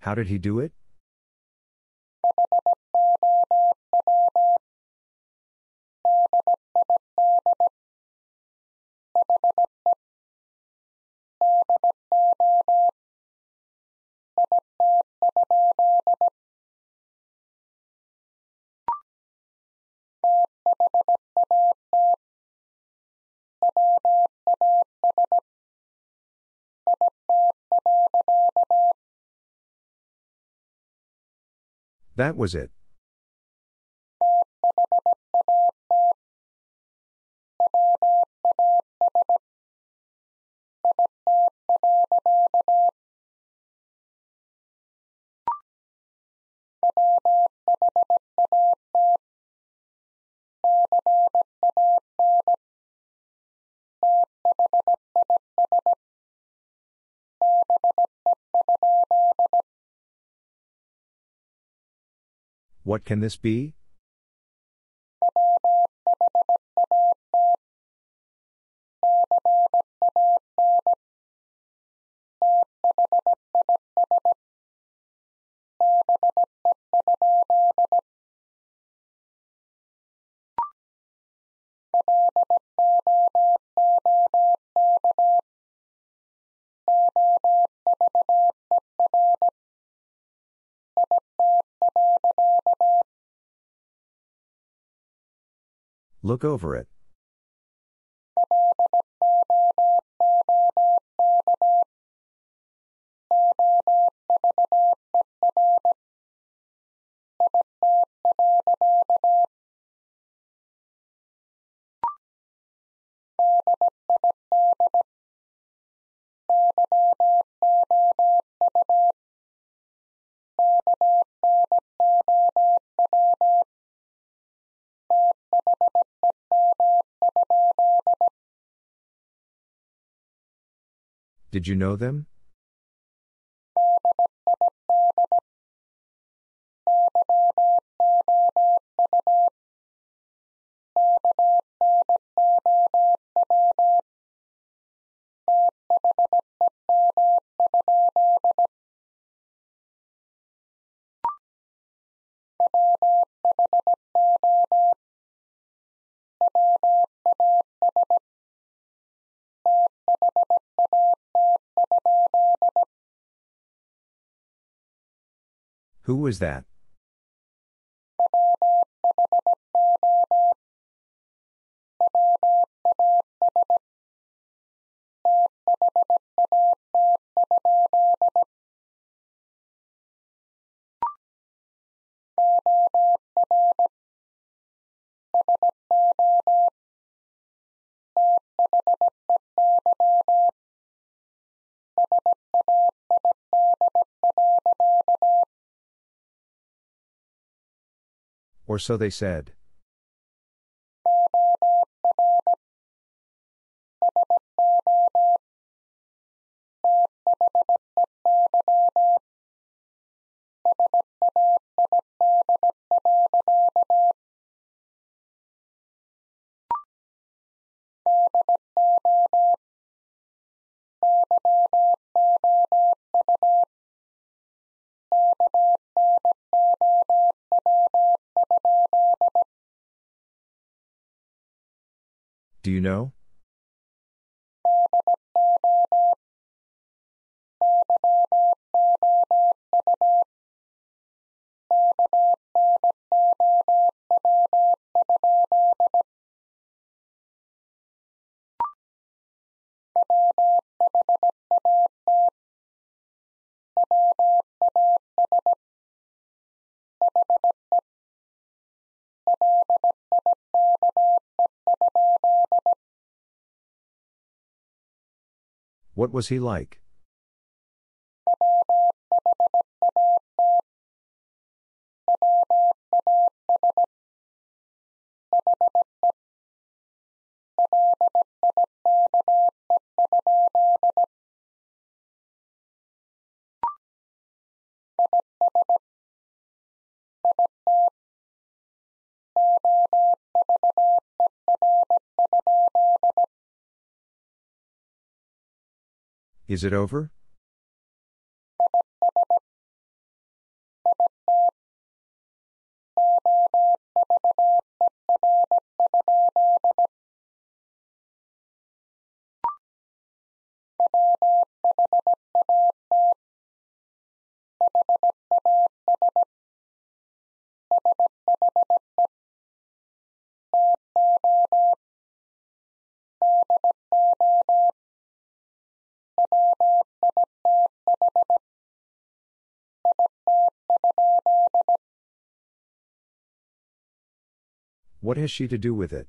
How did he do it? That was it. What can this be? Look over it. Did you know them? Who was that? Or so they said. Do you know? What was he like? Is it over? What has she to do with it?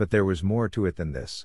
But there was more to it than this.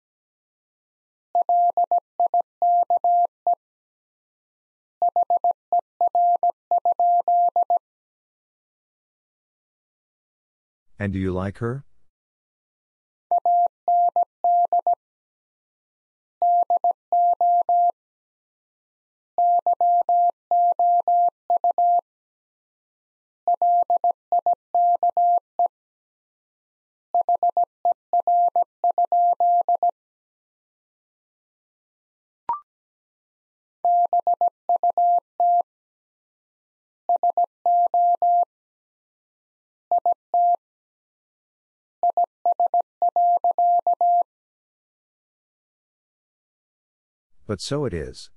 And do you like her? But so it is.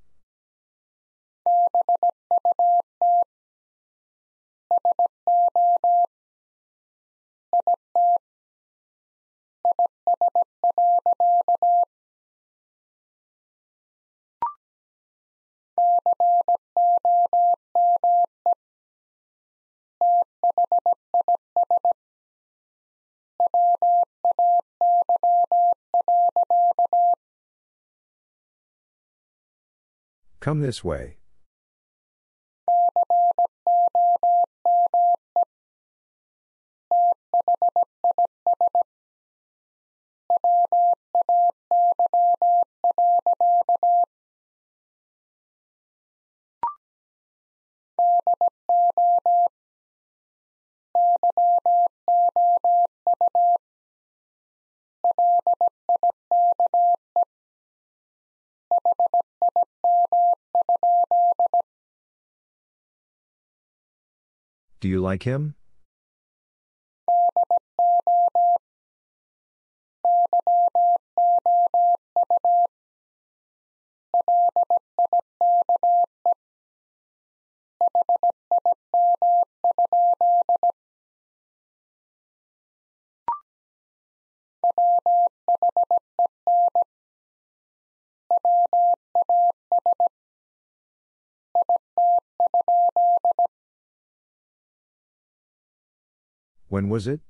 Come this way. Do you like him? When was it?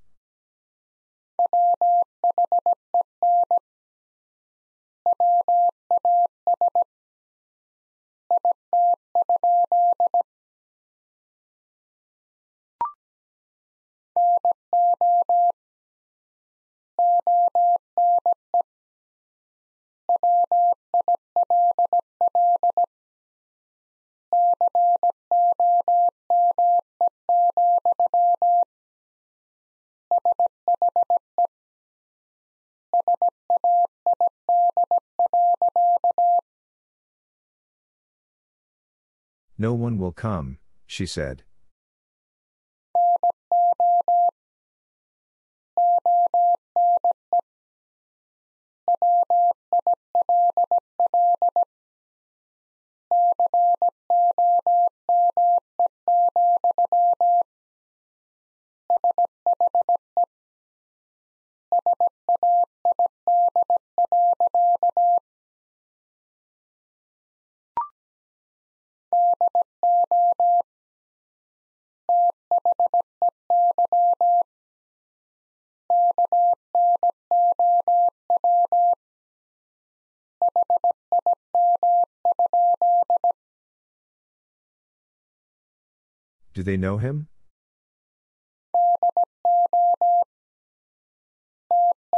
No one will come, she said. Do they know him?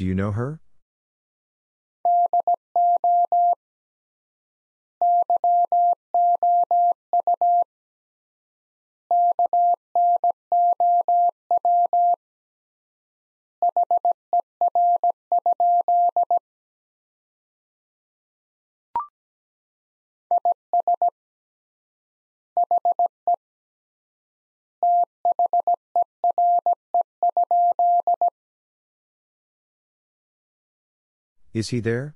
Do you know her? Is he there?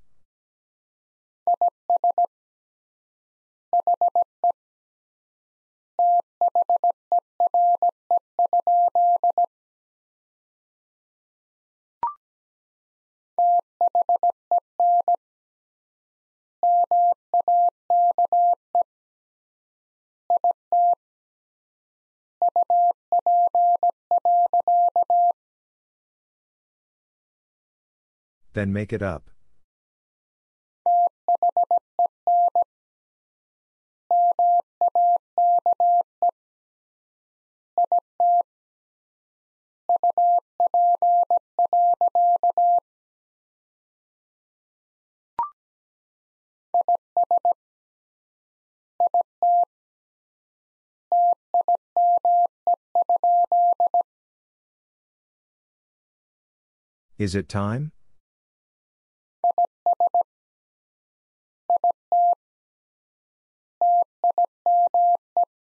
Then make it up. Is it time?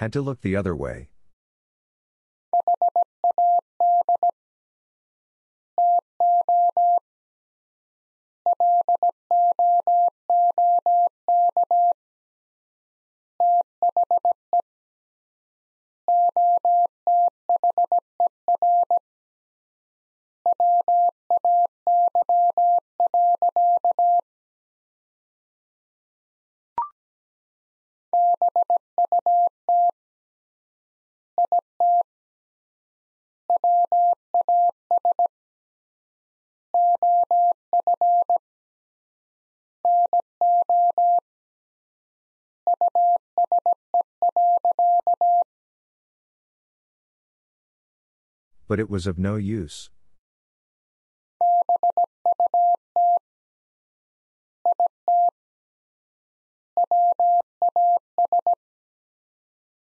Had to look the other way. But it was of no use.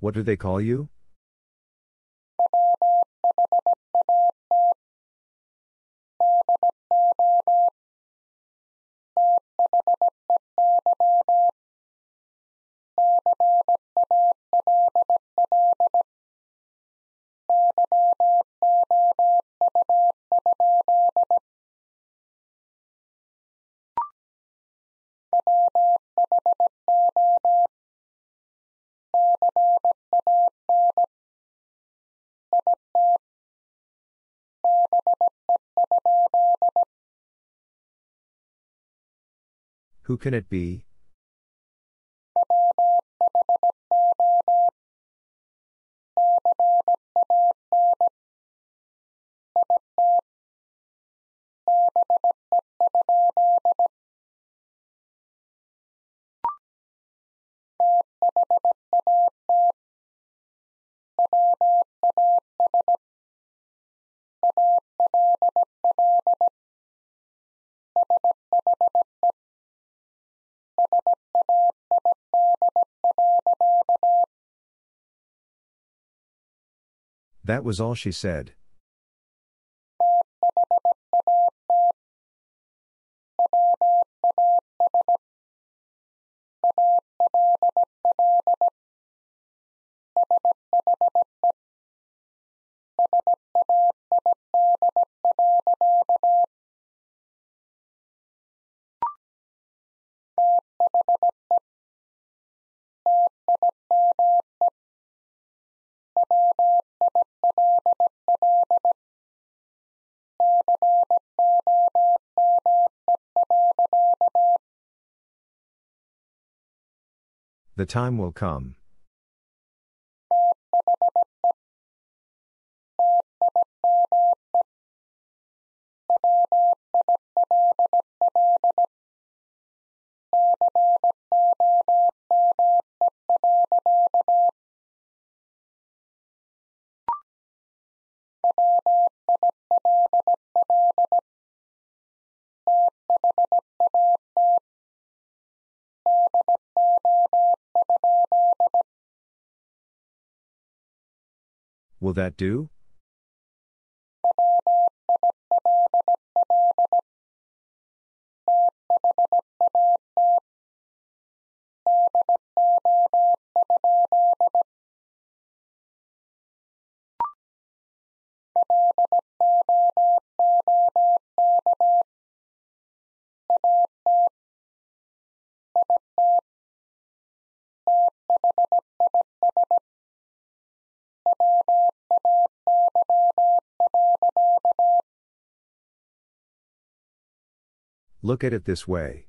What do they call you? Who can it be? That was all she said. the time will come. Will that do? Look at it this way.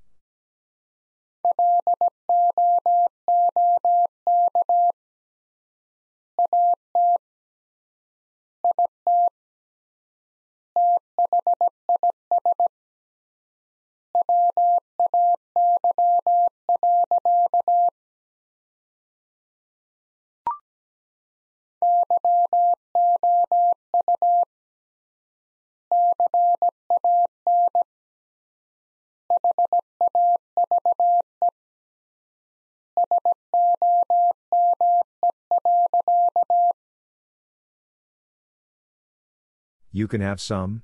You can have some?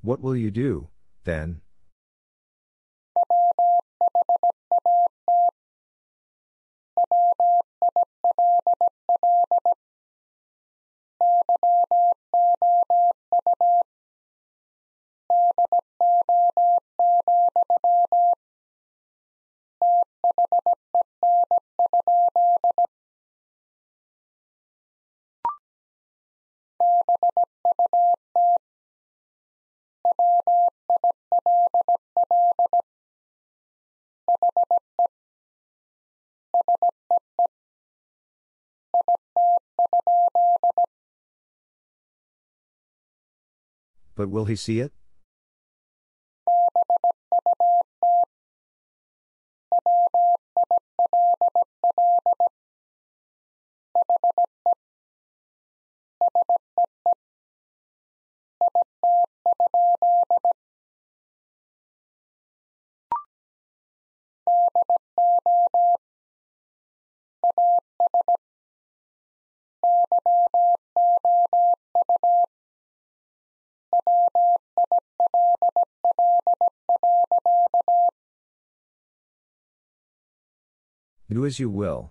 What will you do, then? But will he see it? Do as you will.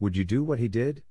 Would you do what he did?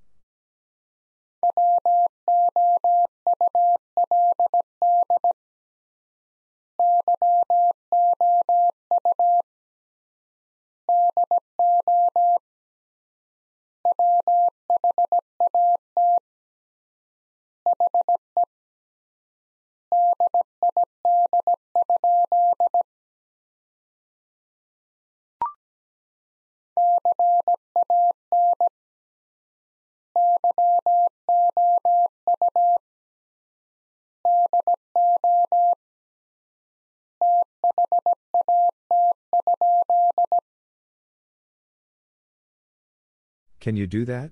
Can you do that?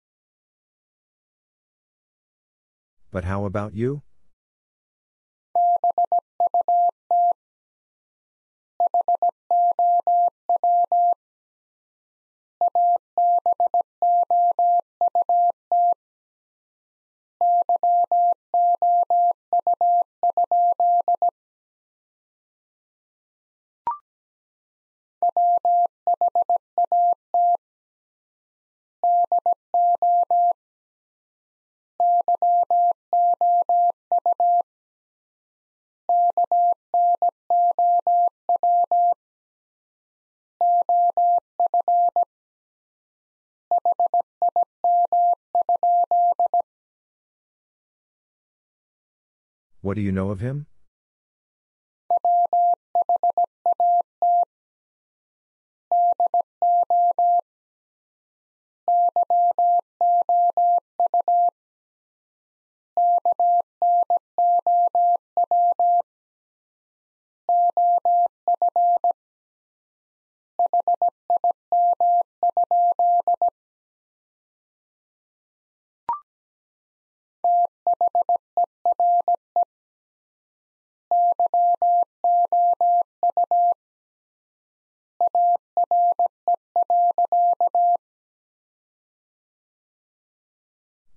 But how about you? What do you know of him?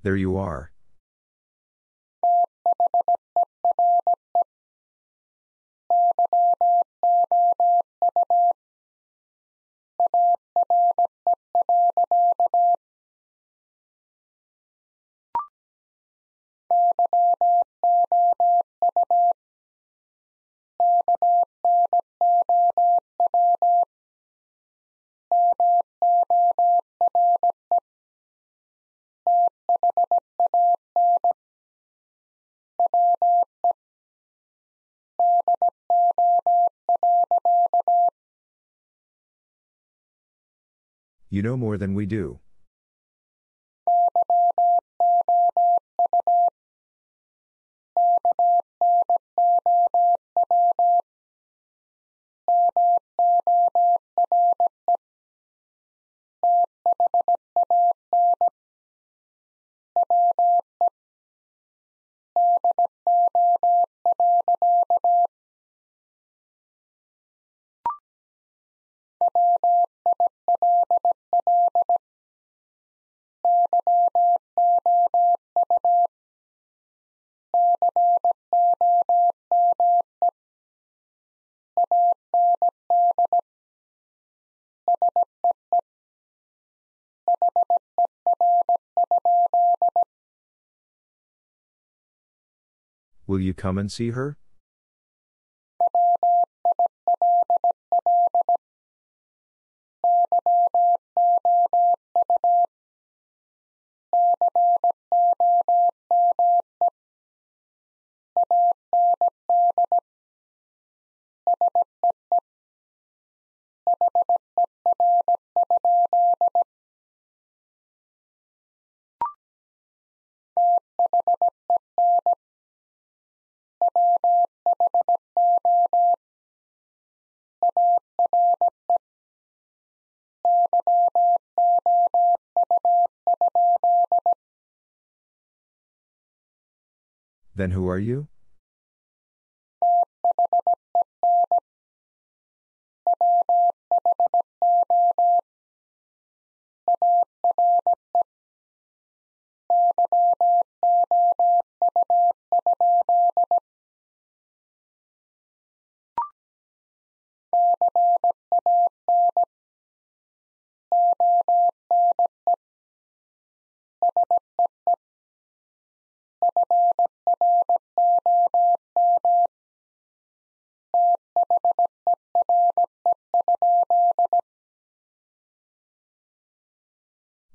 There you are. You know more than we do. Will you come and see her? Then who are you?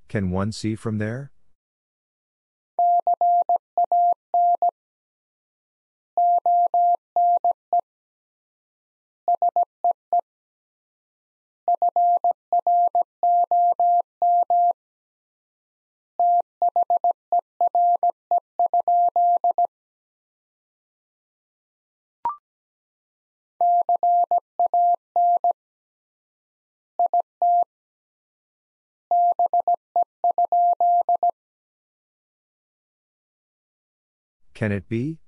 Can one see from there? Can it be?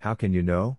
How can you know?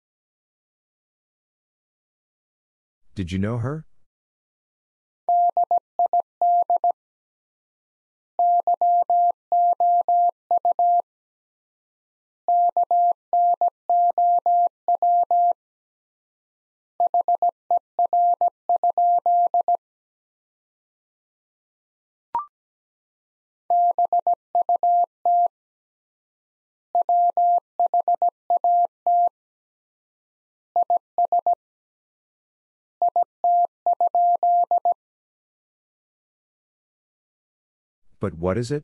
Did you know her? But what is it?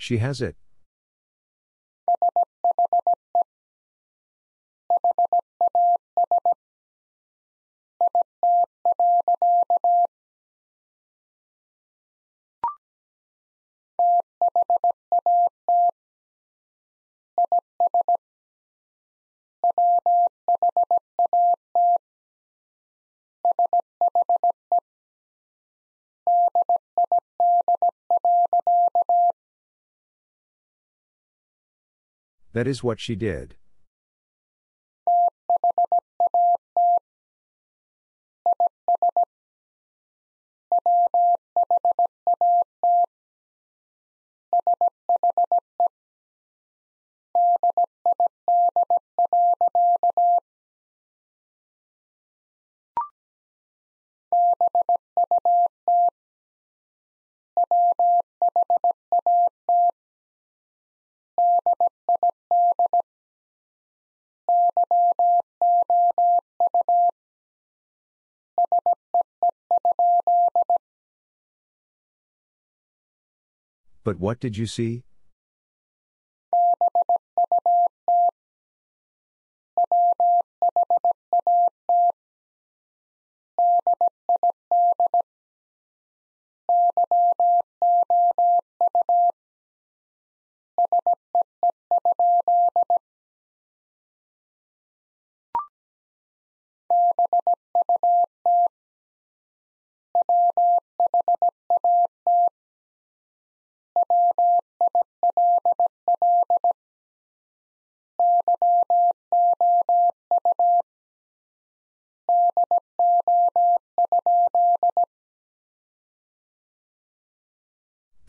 She has it. That is what she did. But what did you see?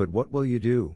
But what will you do?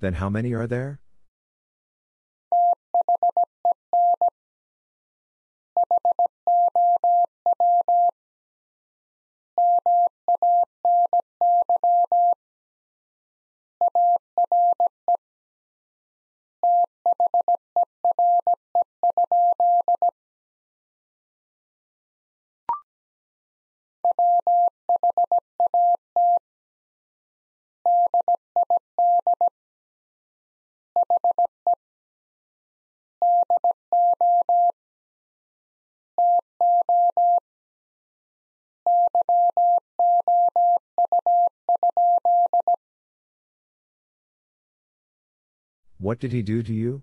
Then how many are there? What did he do to you?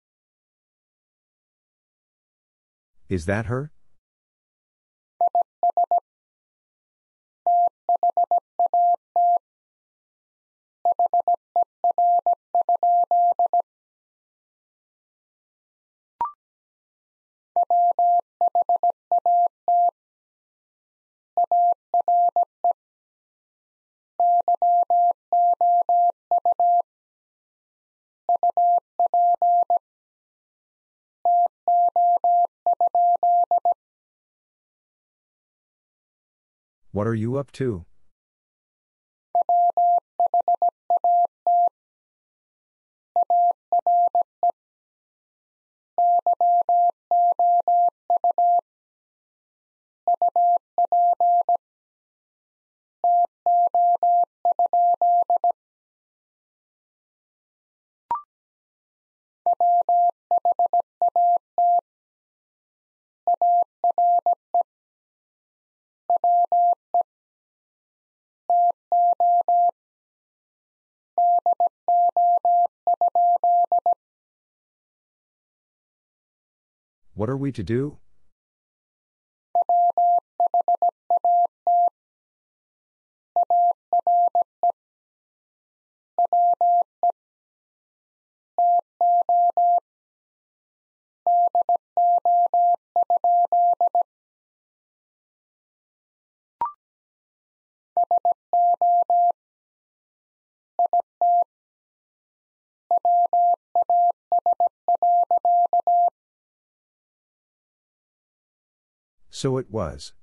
Is that her? What are you up to? What are we to do? So it was.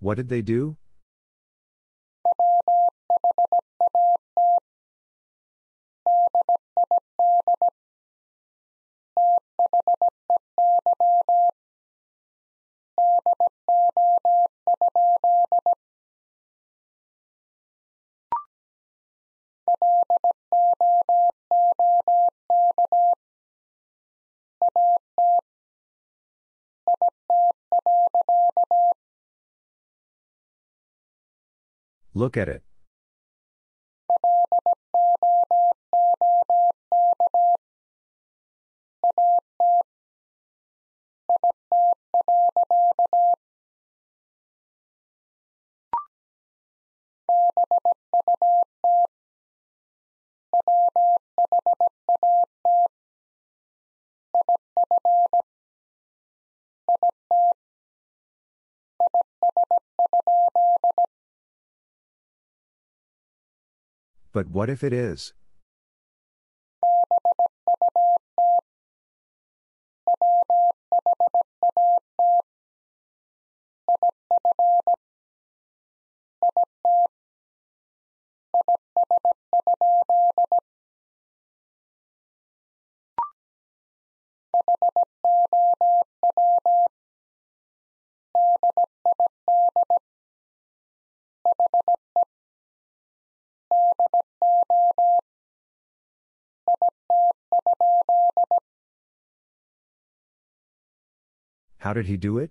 What did they do? Look at it. But what if it is? How did he do it?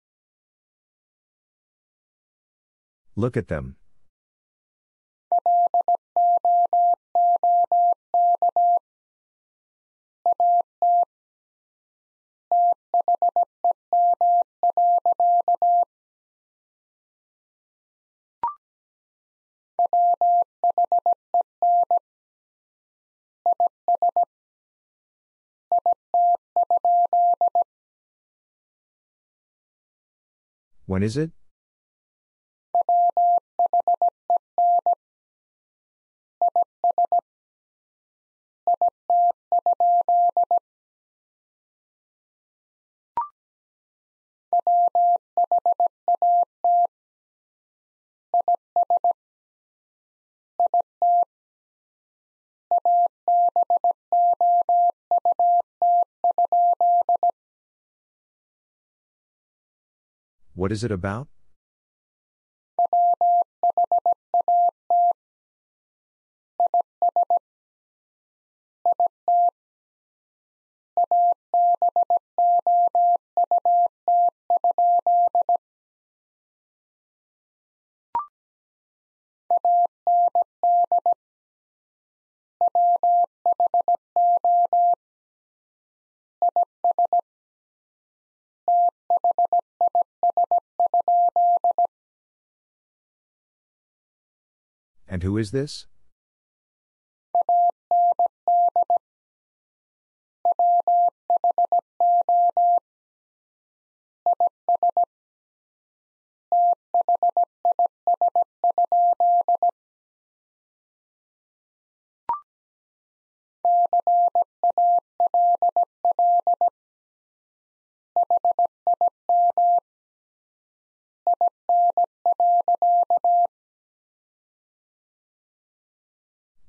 Look at them. When is it? What is it about? And who is this?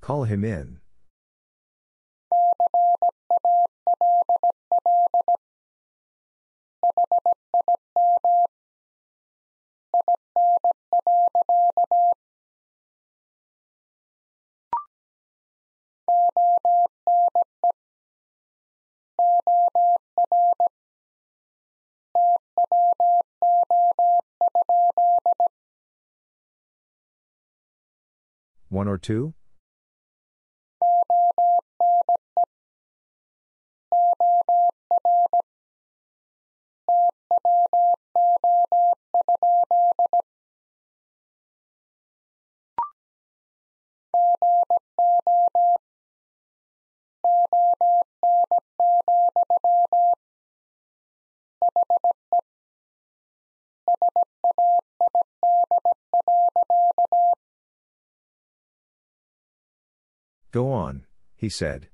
Call him in. One or two? Go on, he said.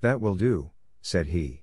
That will do, said he.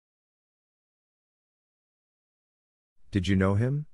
Did you know him?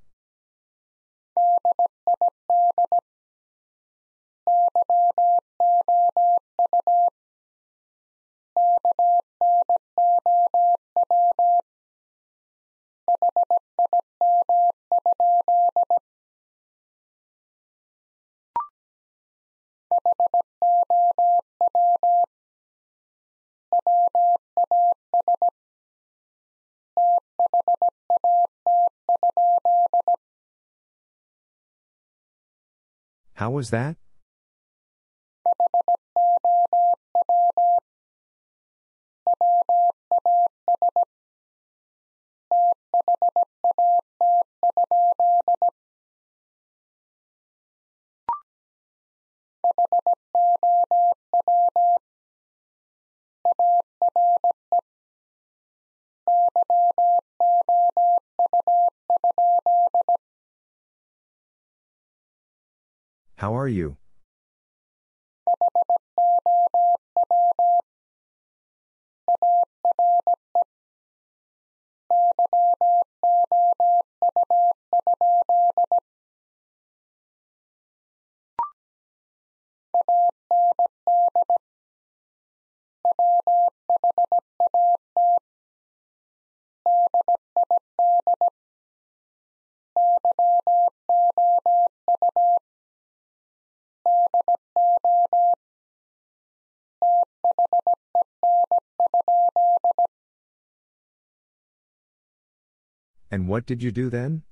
How was that? How are you? And what did you do then?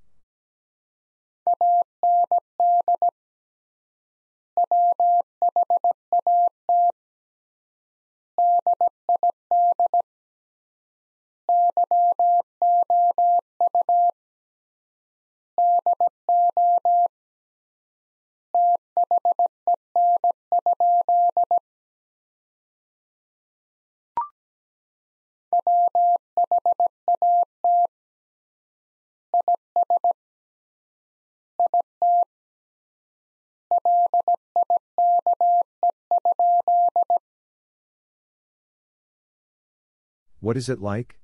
What is it like?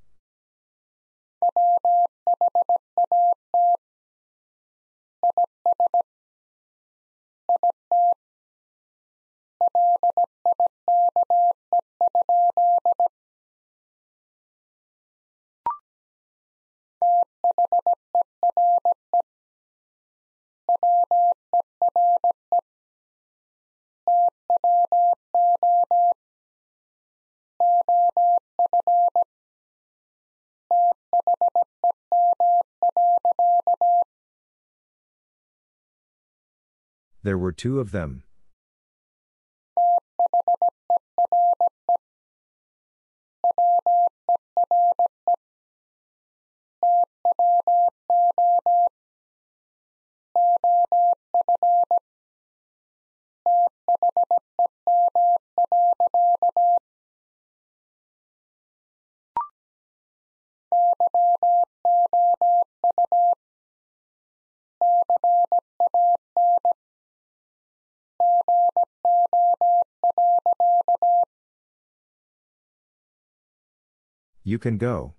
There were two of them. You can go.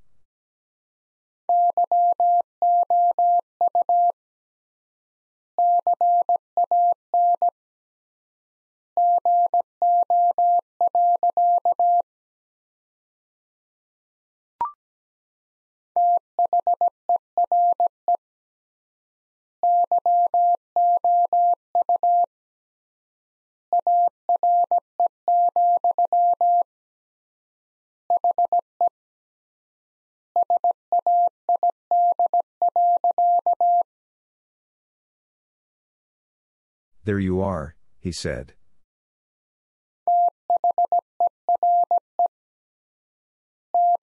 There you are, he said.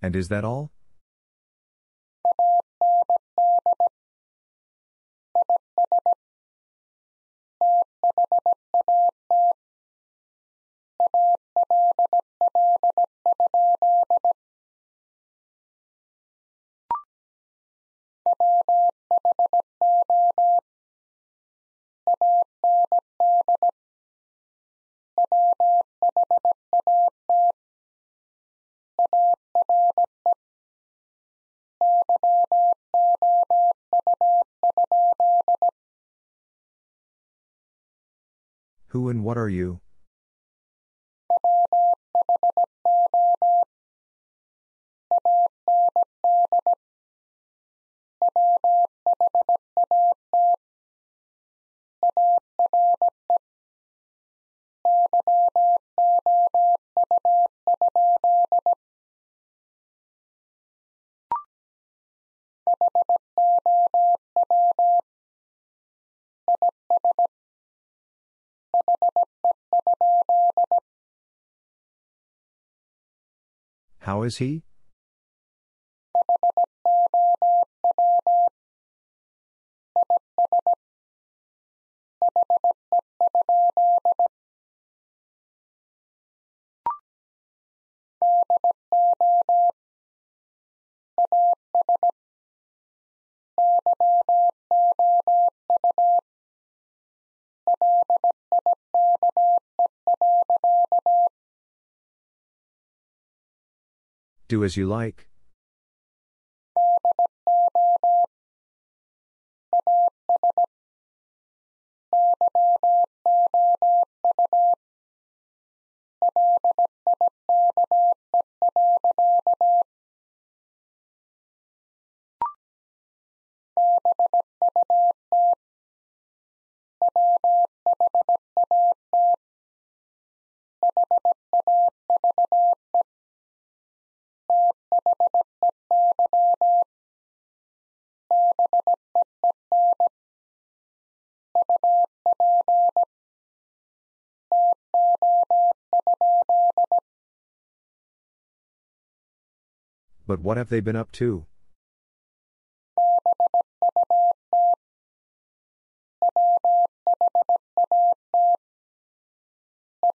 And is that all? Who and what are you? How is he? Do as you like. But what have they been up to?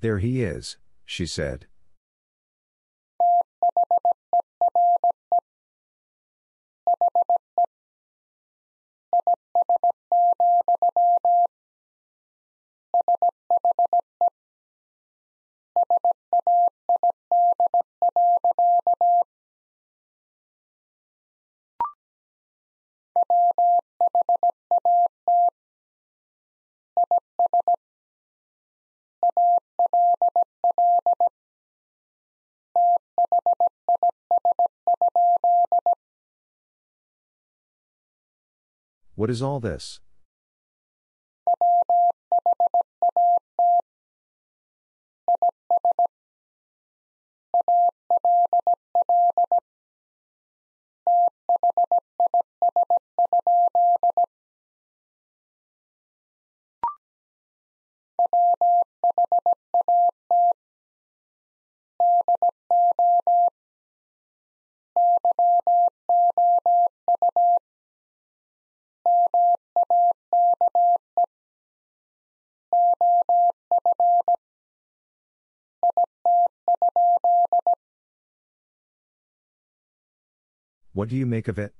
There he is, she said. What is all this? What do you make of it?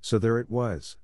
So there it was.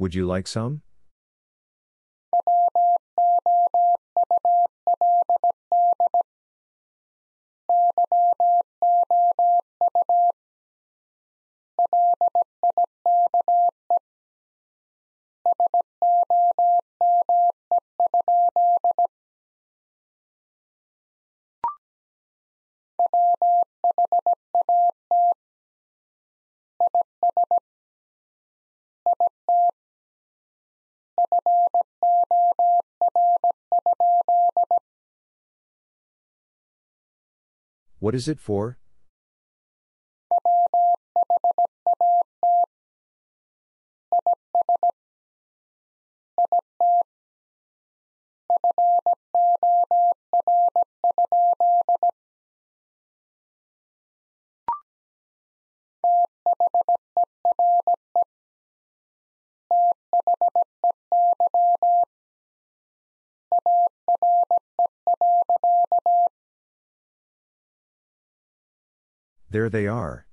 Would you like some? What is it for? There they are.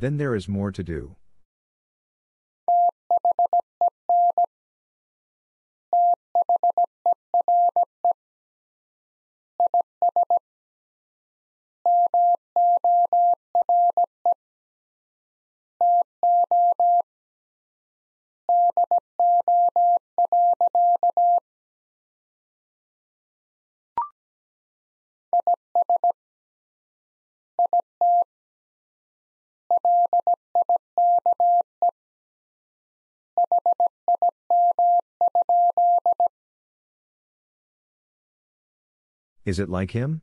Then there is more to do. Is it like him?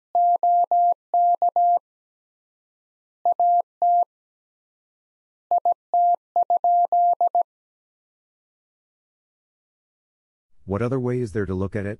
What other way is there to look at it?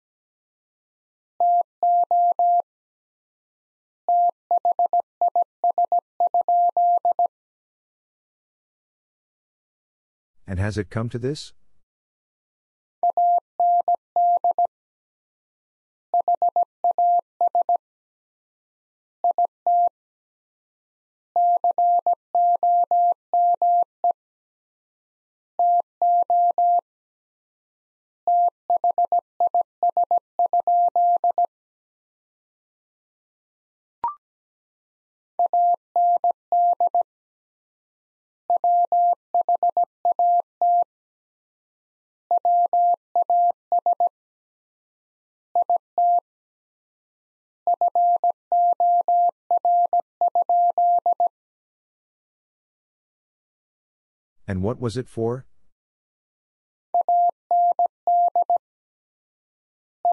And has it come to this? And what was it for?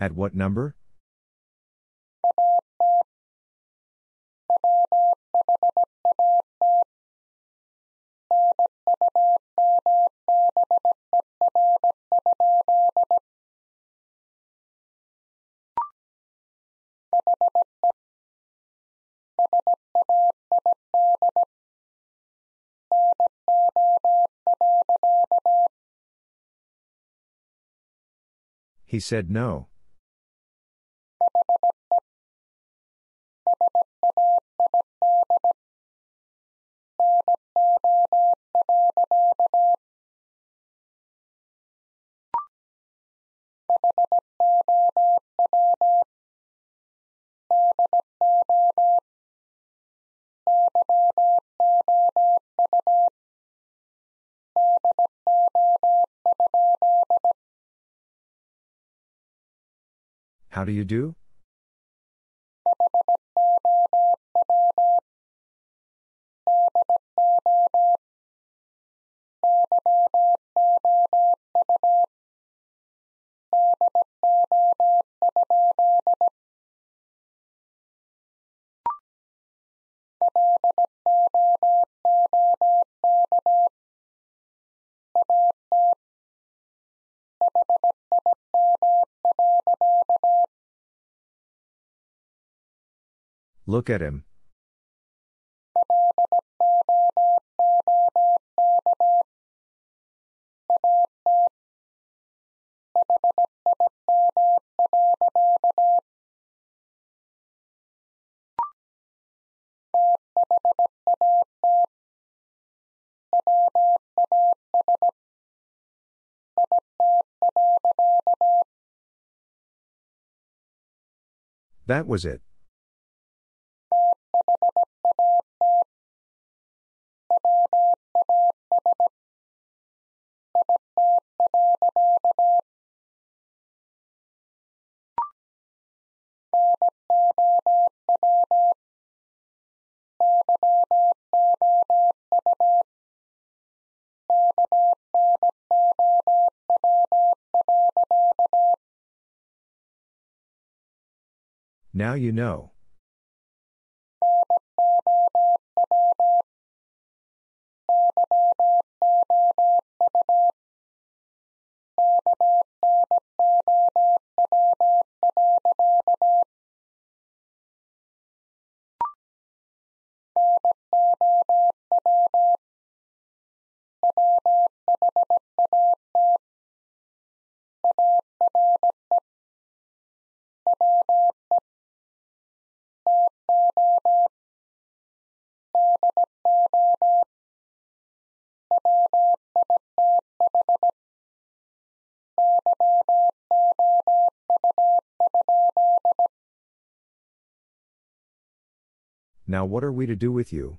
At what number? He said no. How do you do? Look at him. That was it. Now you know. Now what are we to do with you?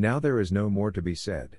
Now there is no more to be said.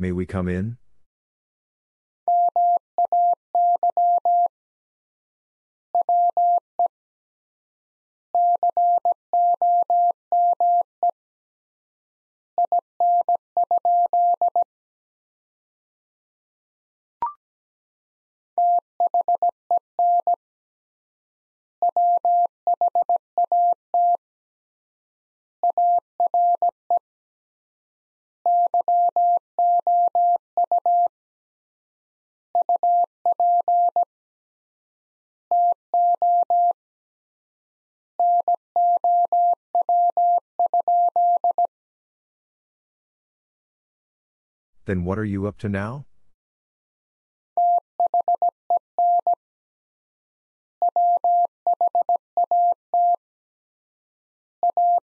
May we come in? Then what are you up to now?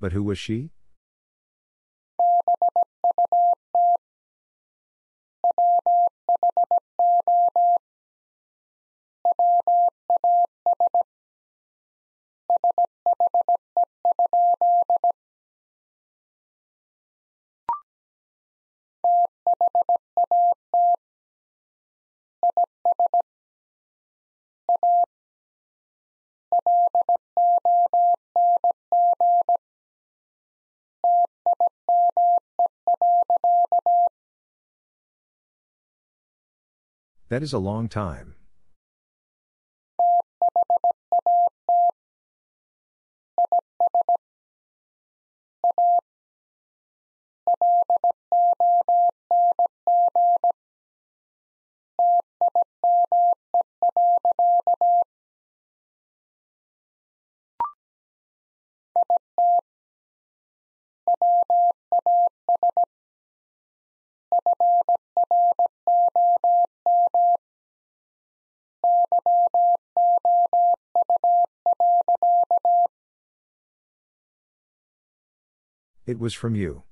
But who was she? That is a long time. It was from you.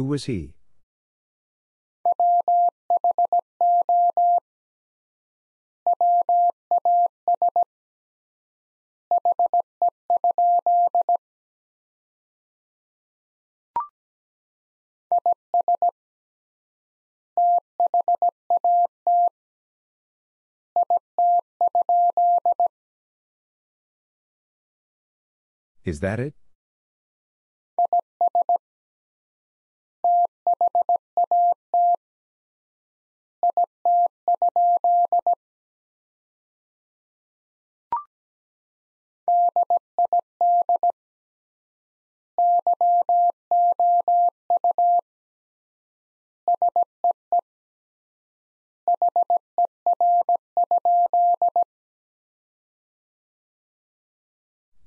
Who was he? Is that it?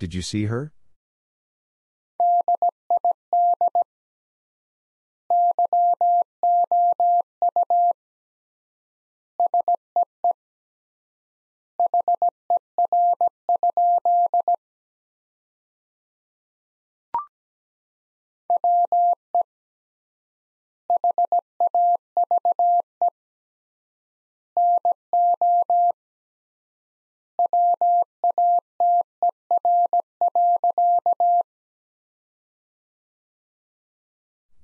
Did you see her?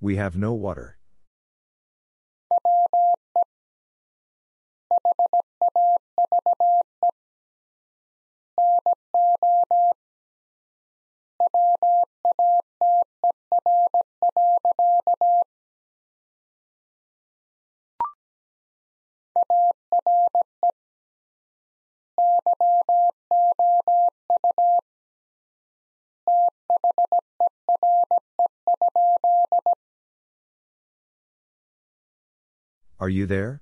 We have no water. Are you there?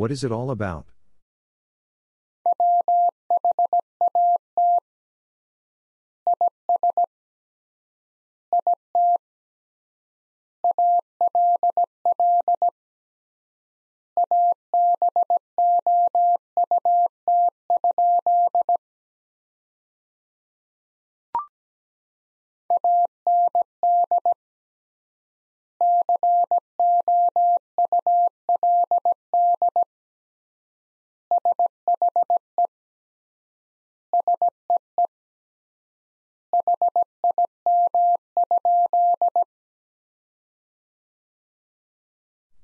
What is it all about?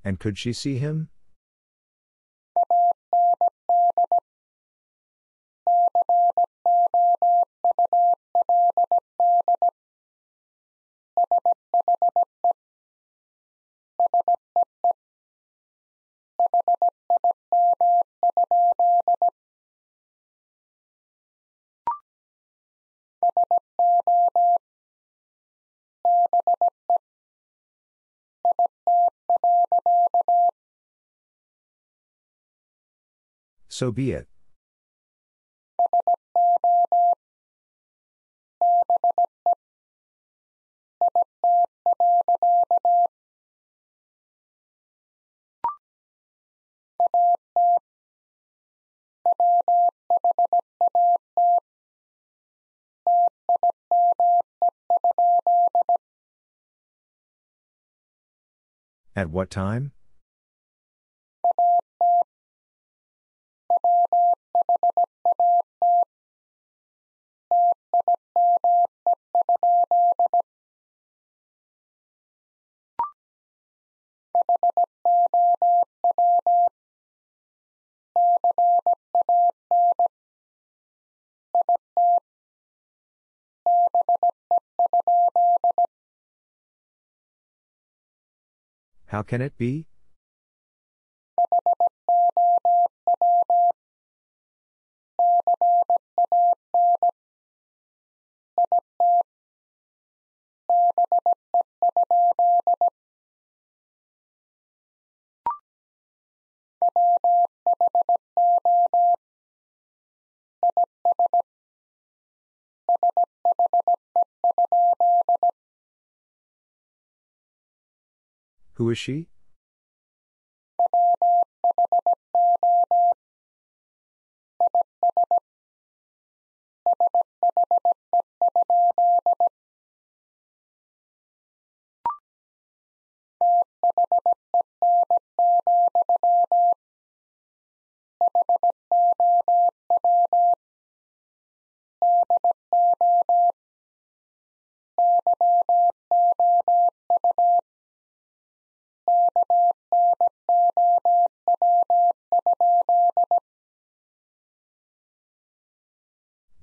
And could she see him? So be it. At what time? How can it be? Who is she?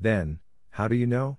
Then, how do you know?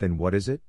Then what is it?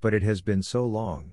But it has been so long.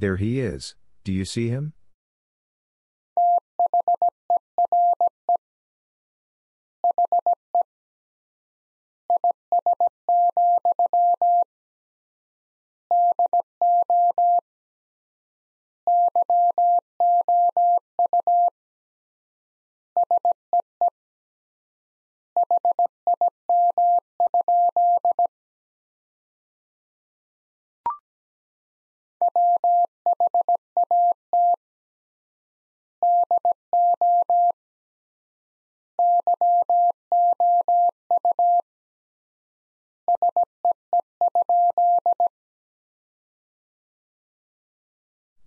There he is, do you see him?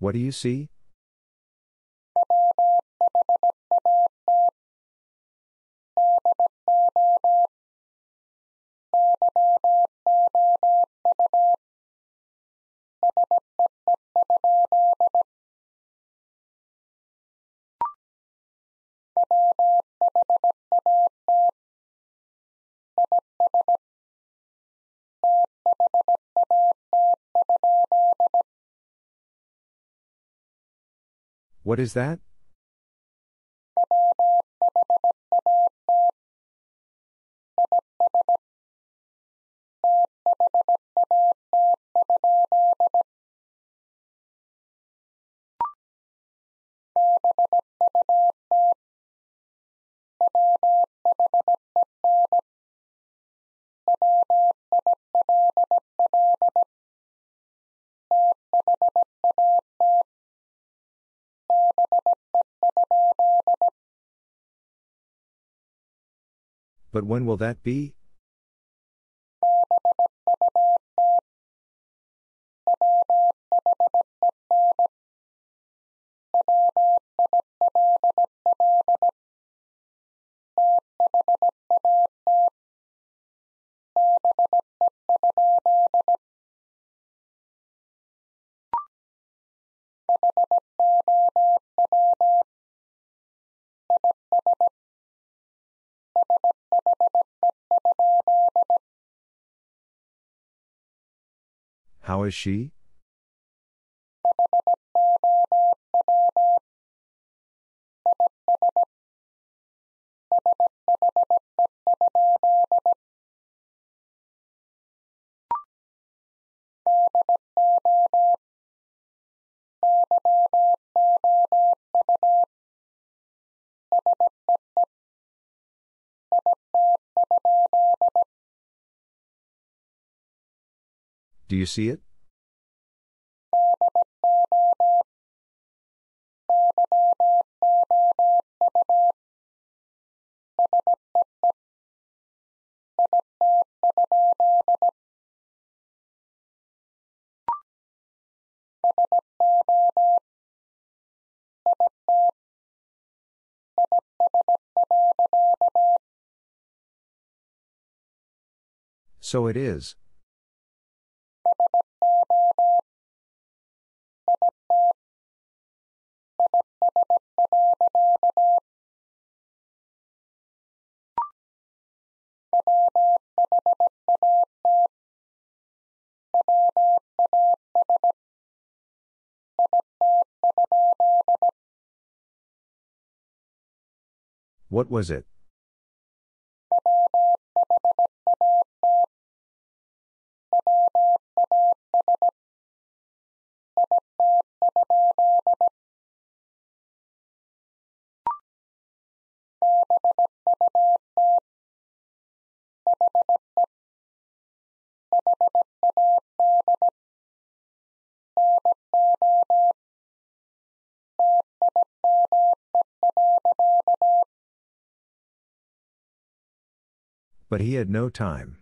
What do you see? What is that? But when will that be? How is she? Do you see it? So it is. What was it? But he had no time.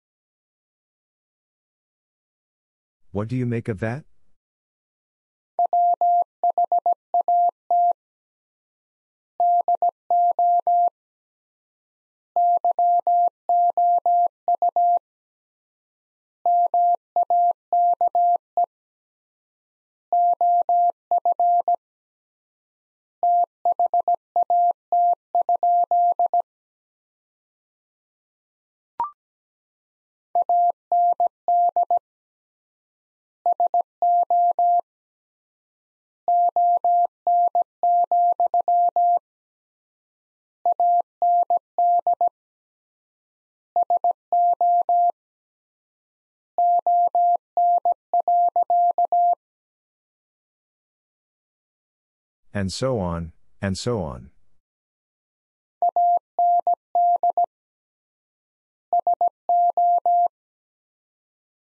What do you make of that? And so on, and so on.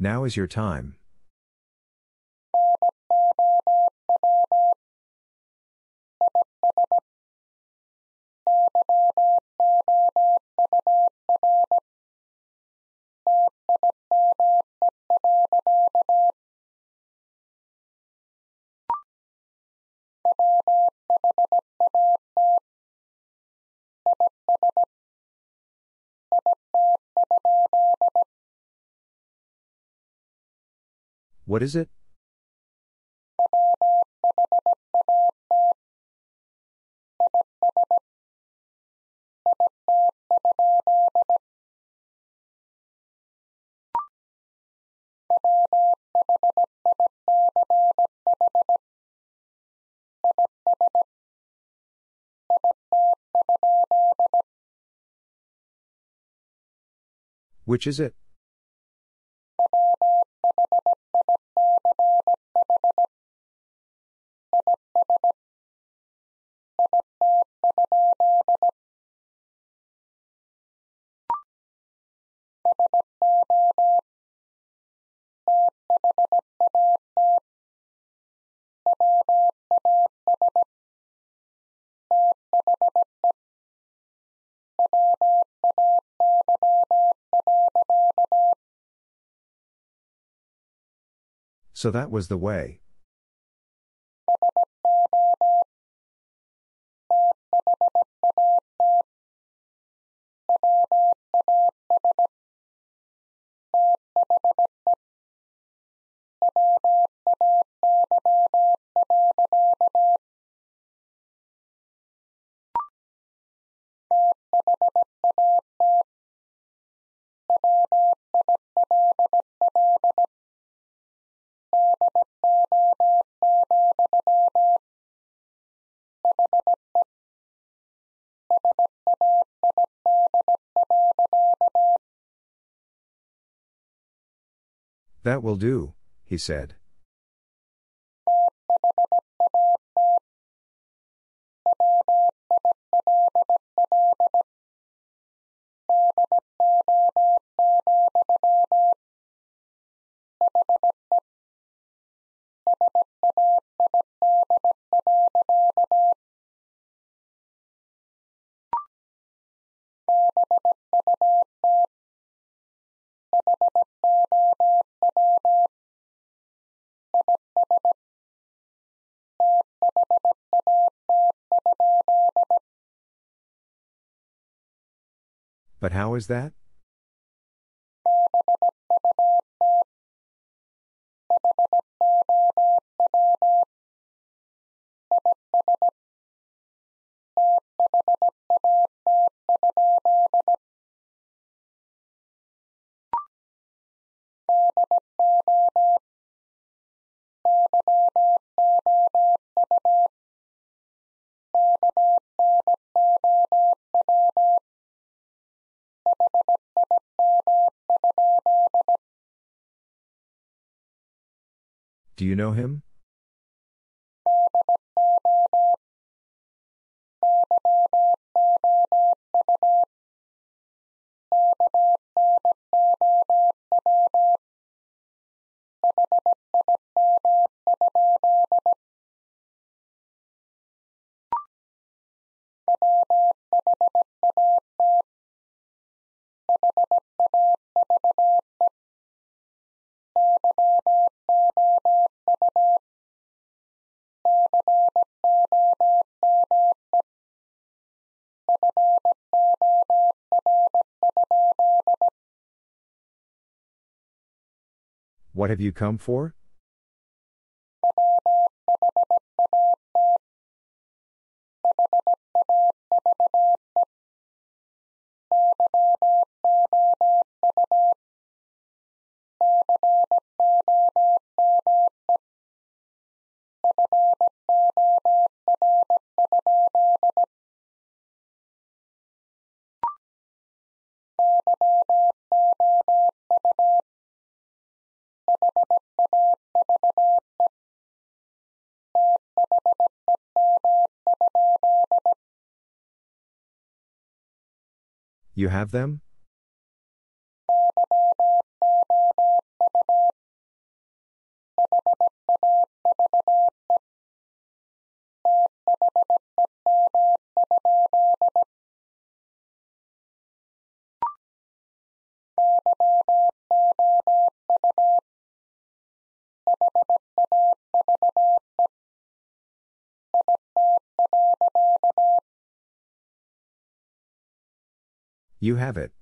Now is your time. What is it? Which is it? So that was the way. That will do, he said. But how is that? Do you know him? What have you come for? You have them? You have it.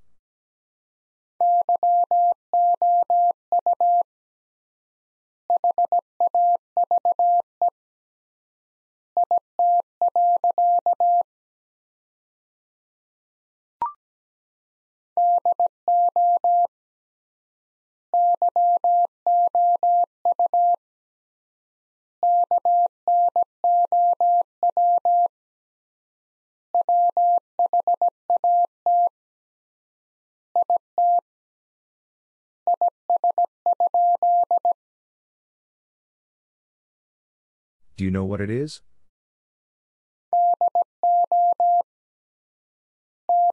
Do you know what it is?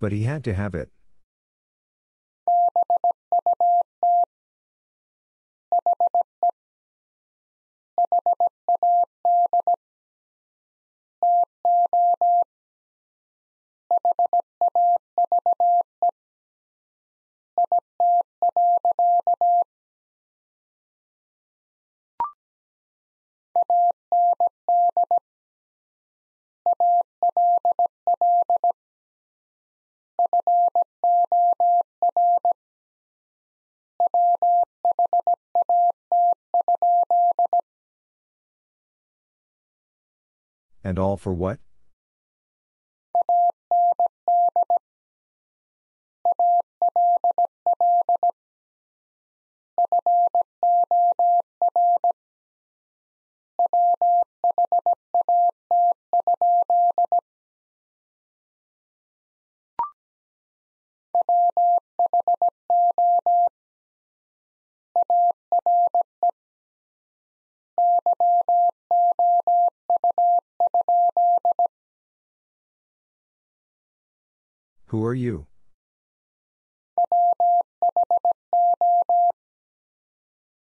But he had to have it. And all for what? Who are you?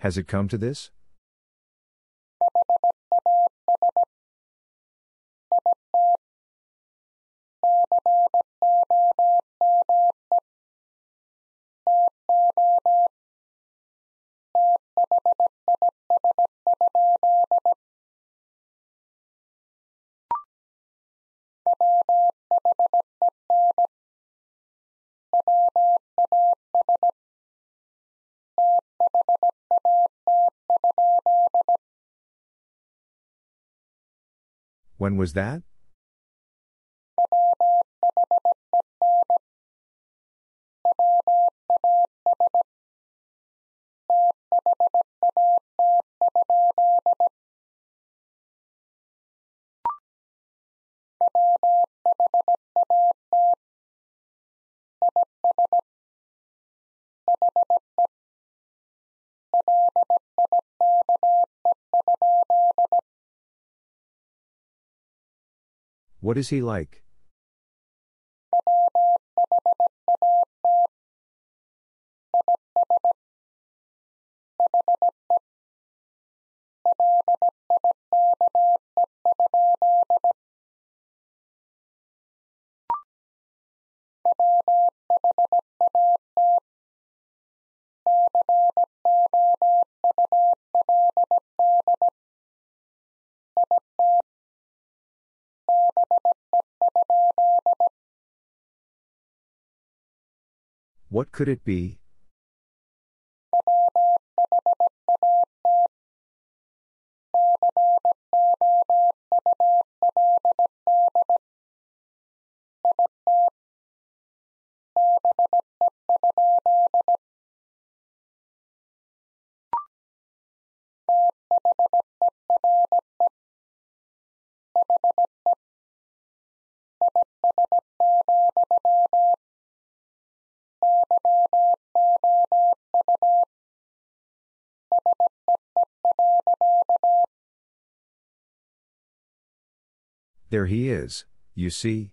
Has it come to this? When was that? What is he like? What could it be? There he is, you see.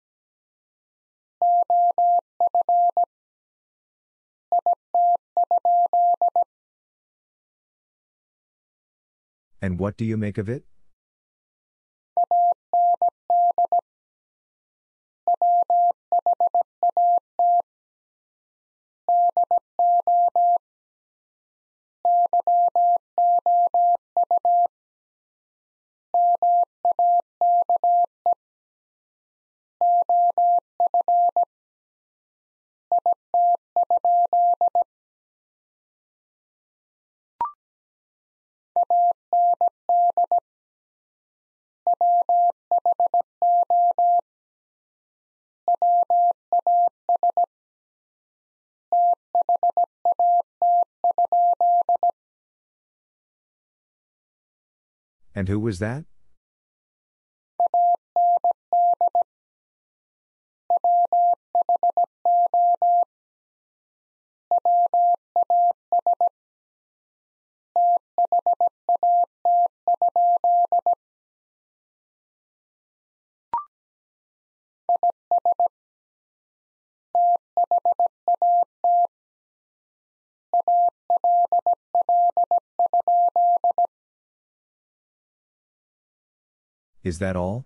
And what do you make of it? And who was that? Is that all?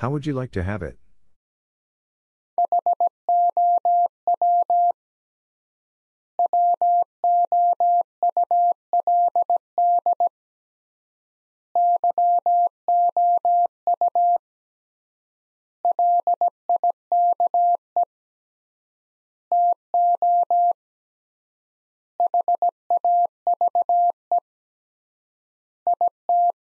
How would you like to have it?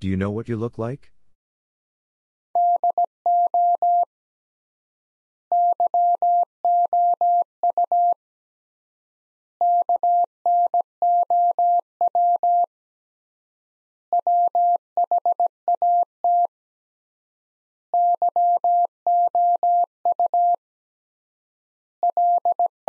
Do you know what you look like?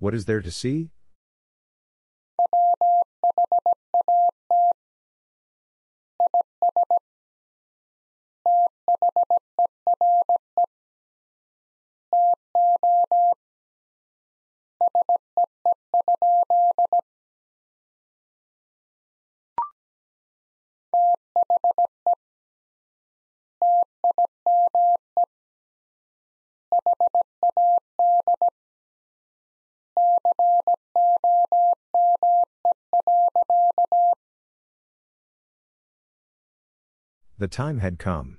What is there to see? The time had come.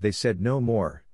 They said no more.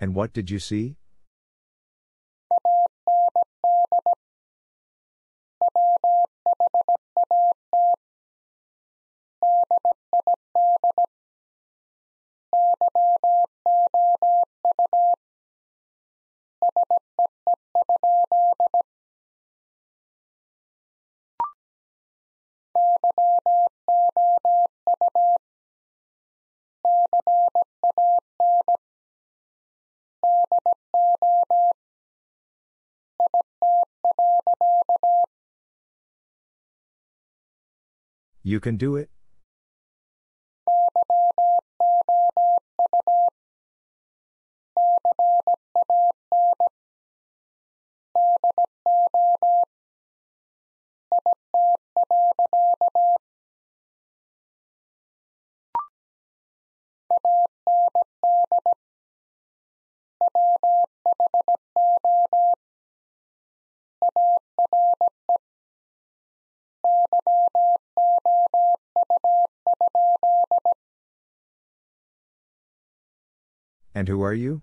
And what did you see? You can do it? And who are you?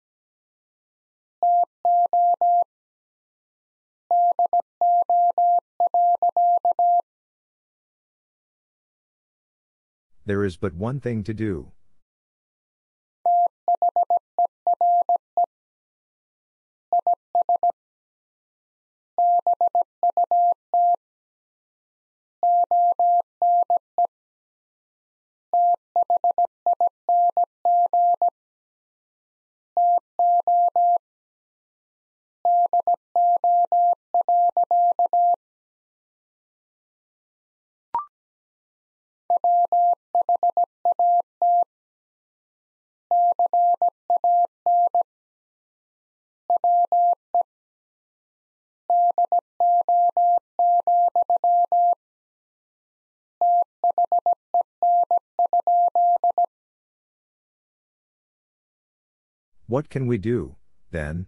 There is but one thing to do. What can we do, then?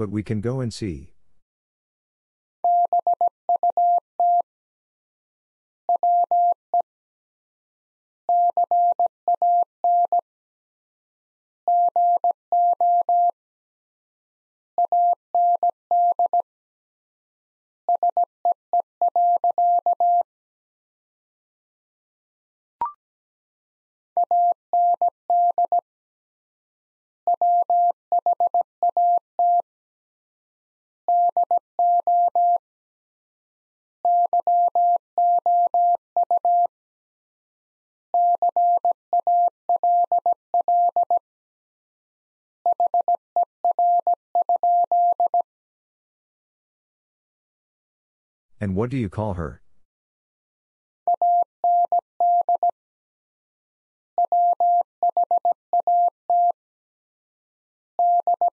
But we can go and see. And what do you call her?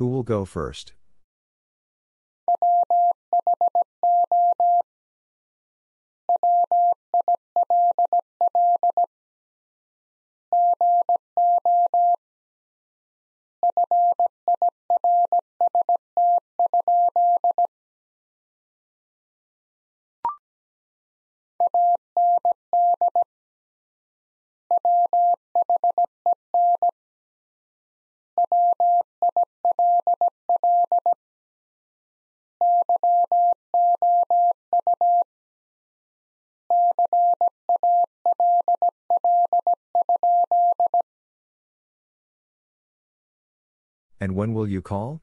Who will go first? And when will you call?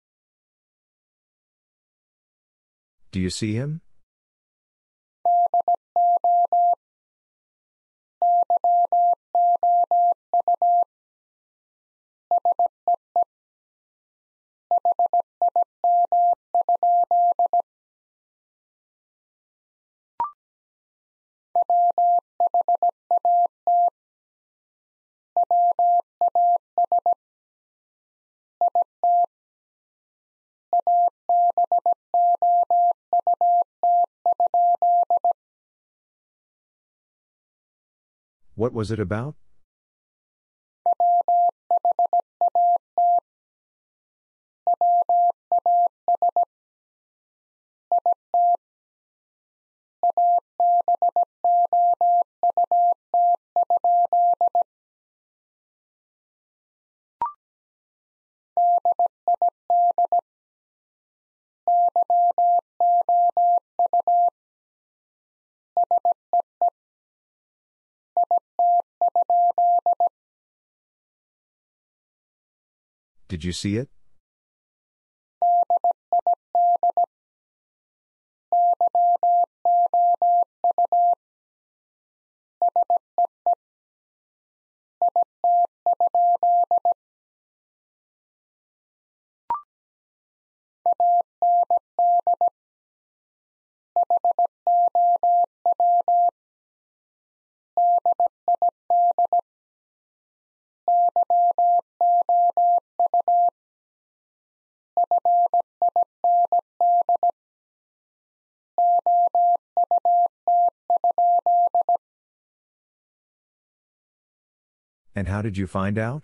Do you see him? What was it about? Did you see it? And how did you find out?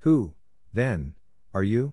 Who, then, are you?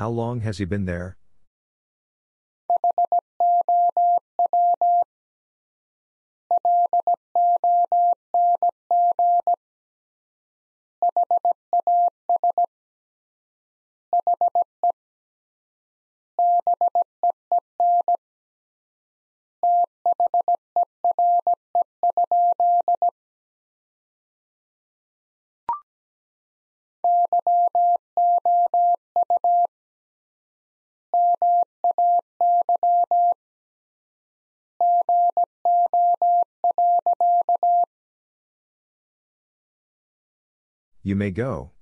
How long has he been there? You may go.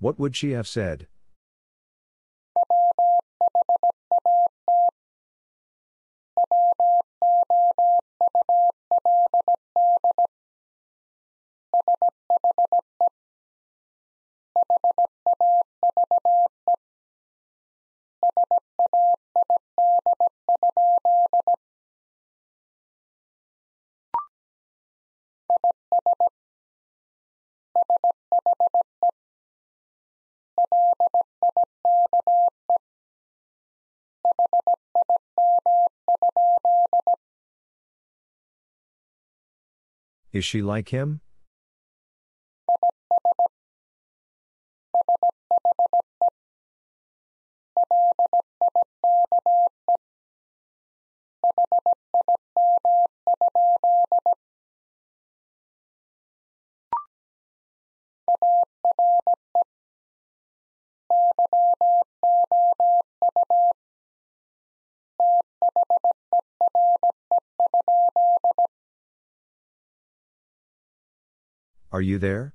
What would she have said? Is she like him? Are you there?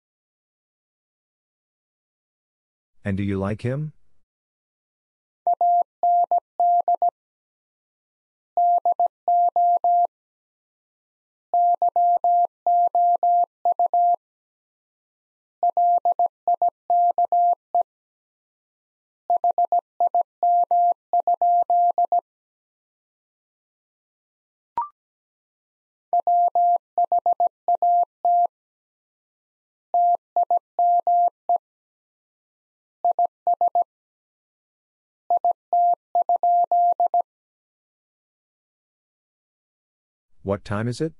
And do you like him? What time is it?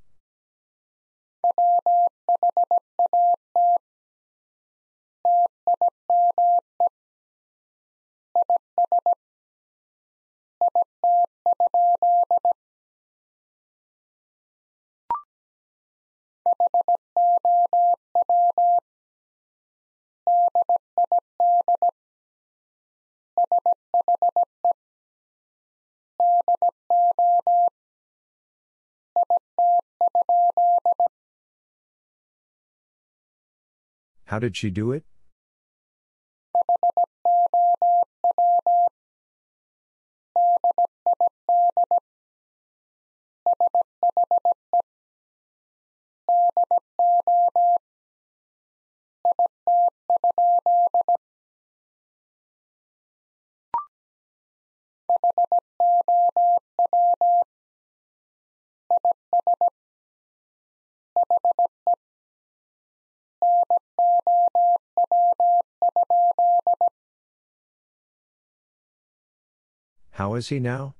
How did she do it? How is he now?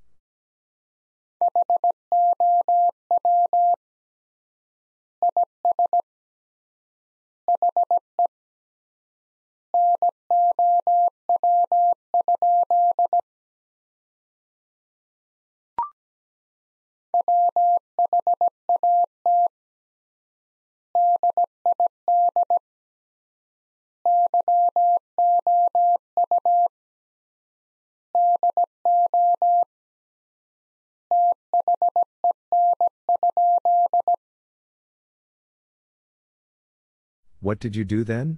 What did you do then?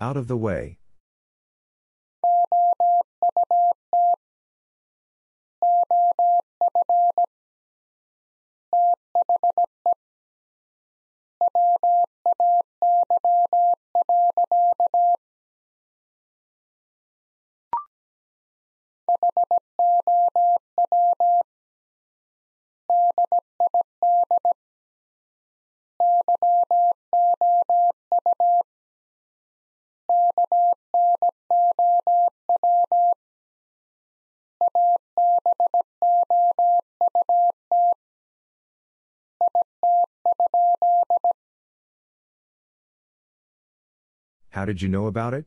Out of the way. How did you know about it?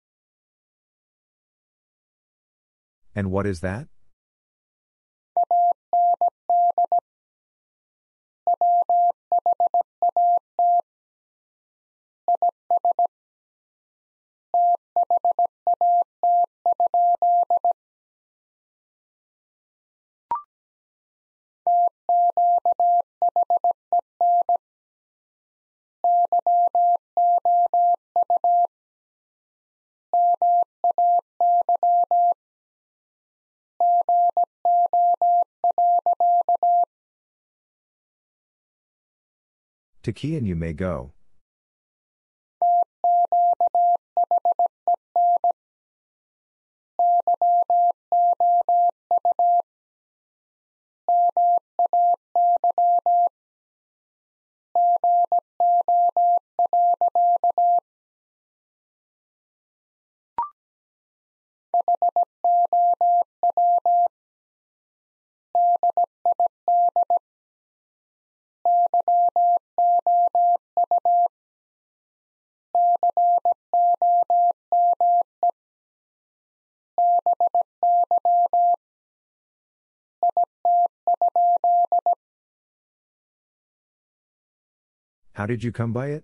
And what is that? To key and you may go. How did you come by it?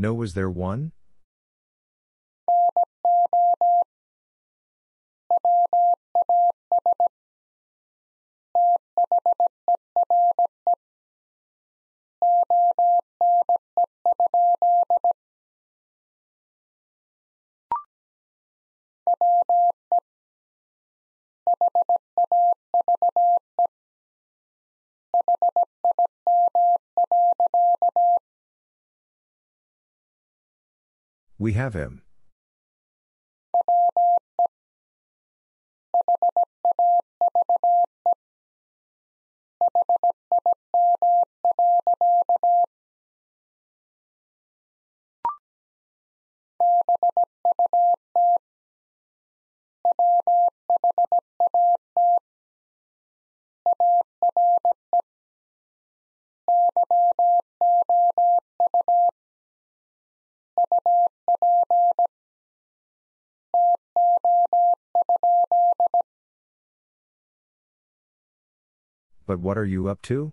No, was there one? We have him. But what are you up to?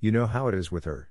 You know how it is with her.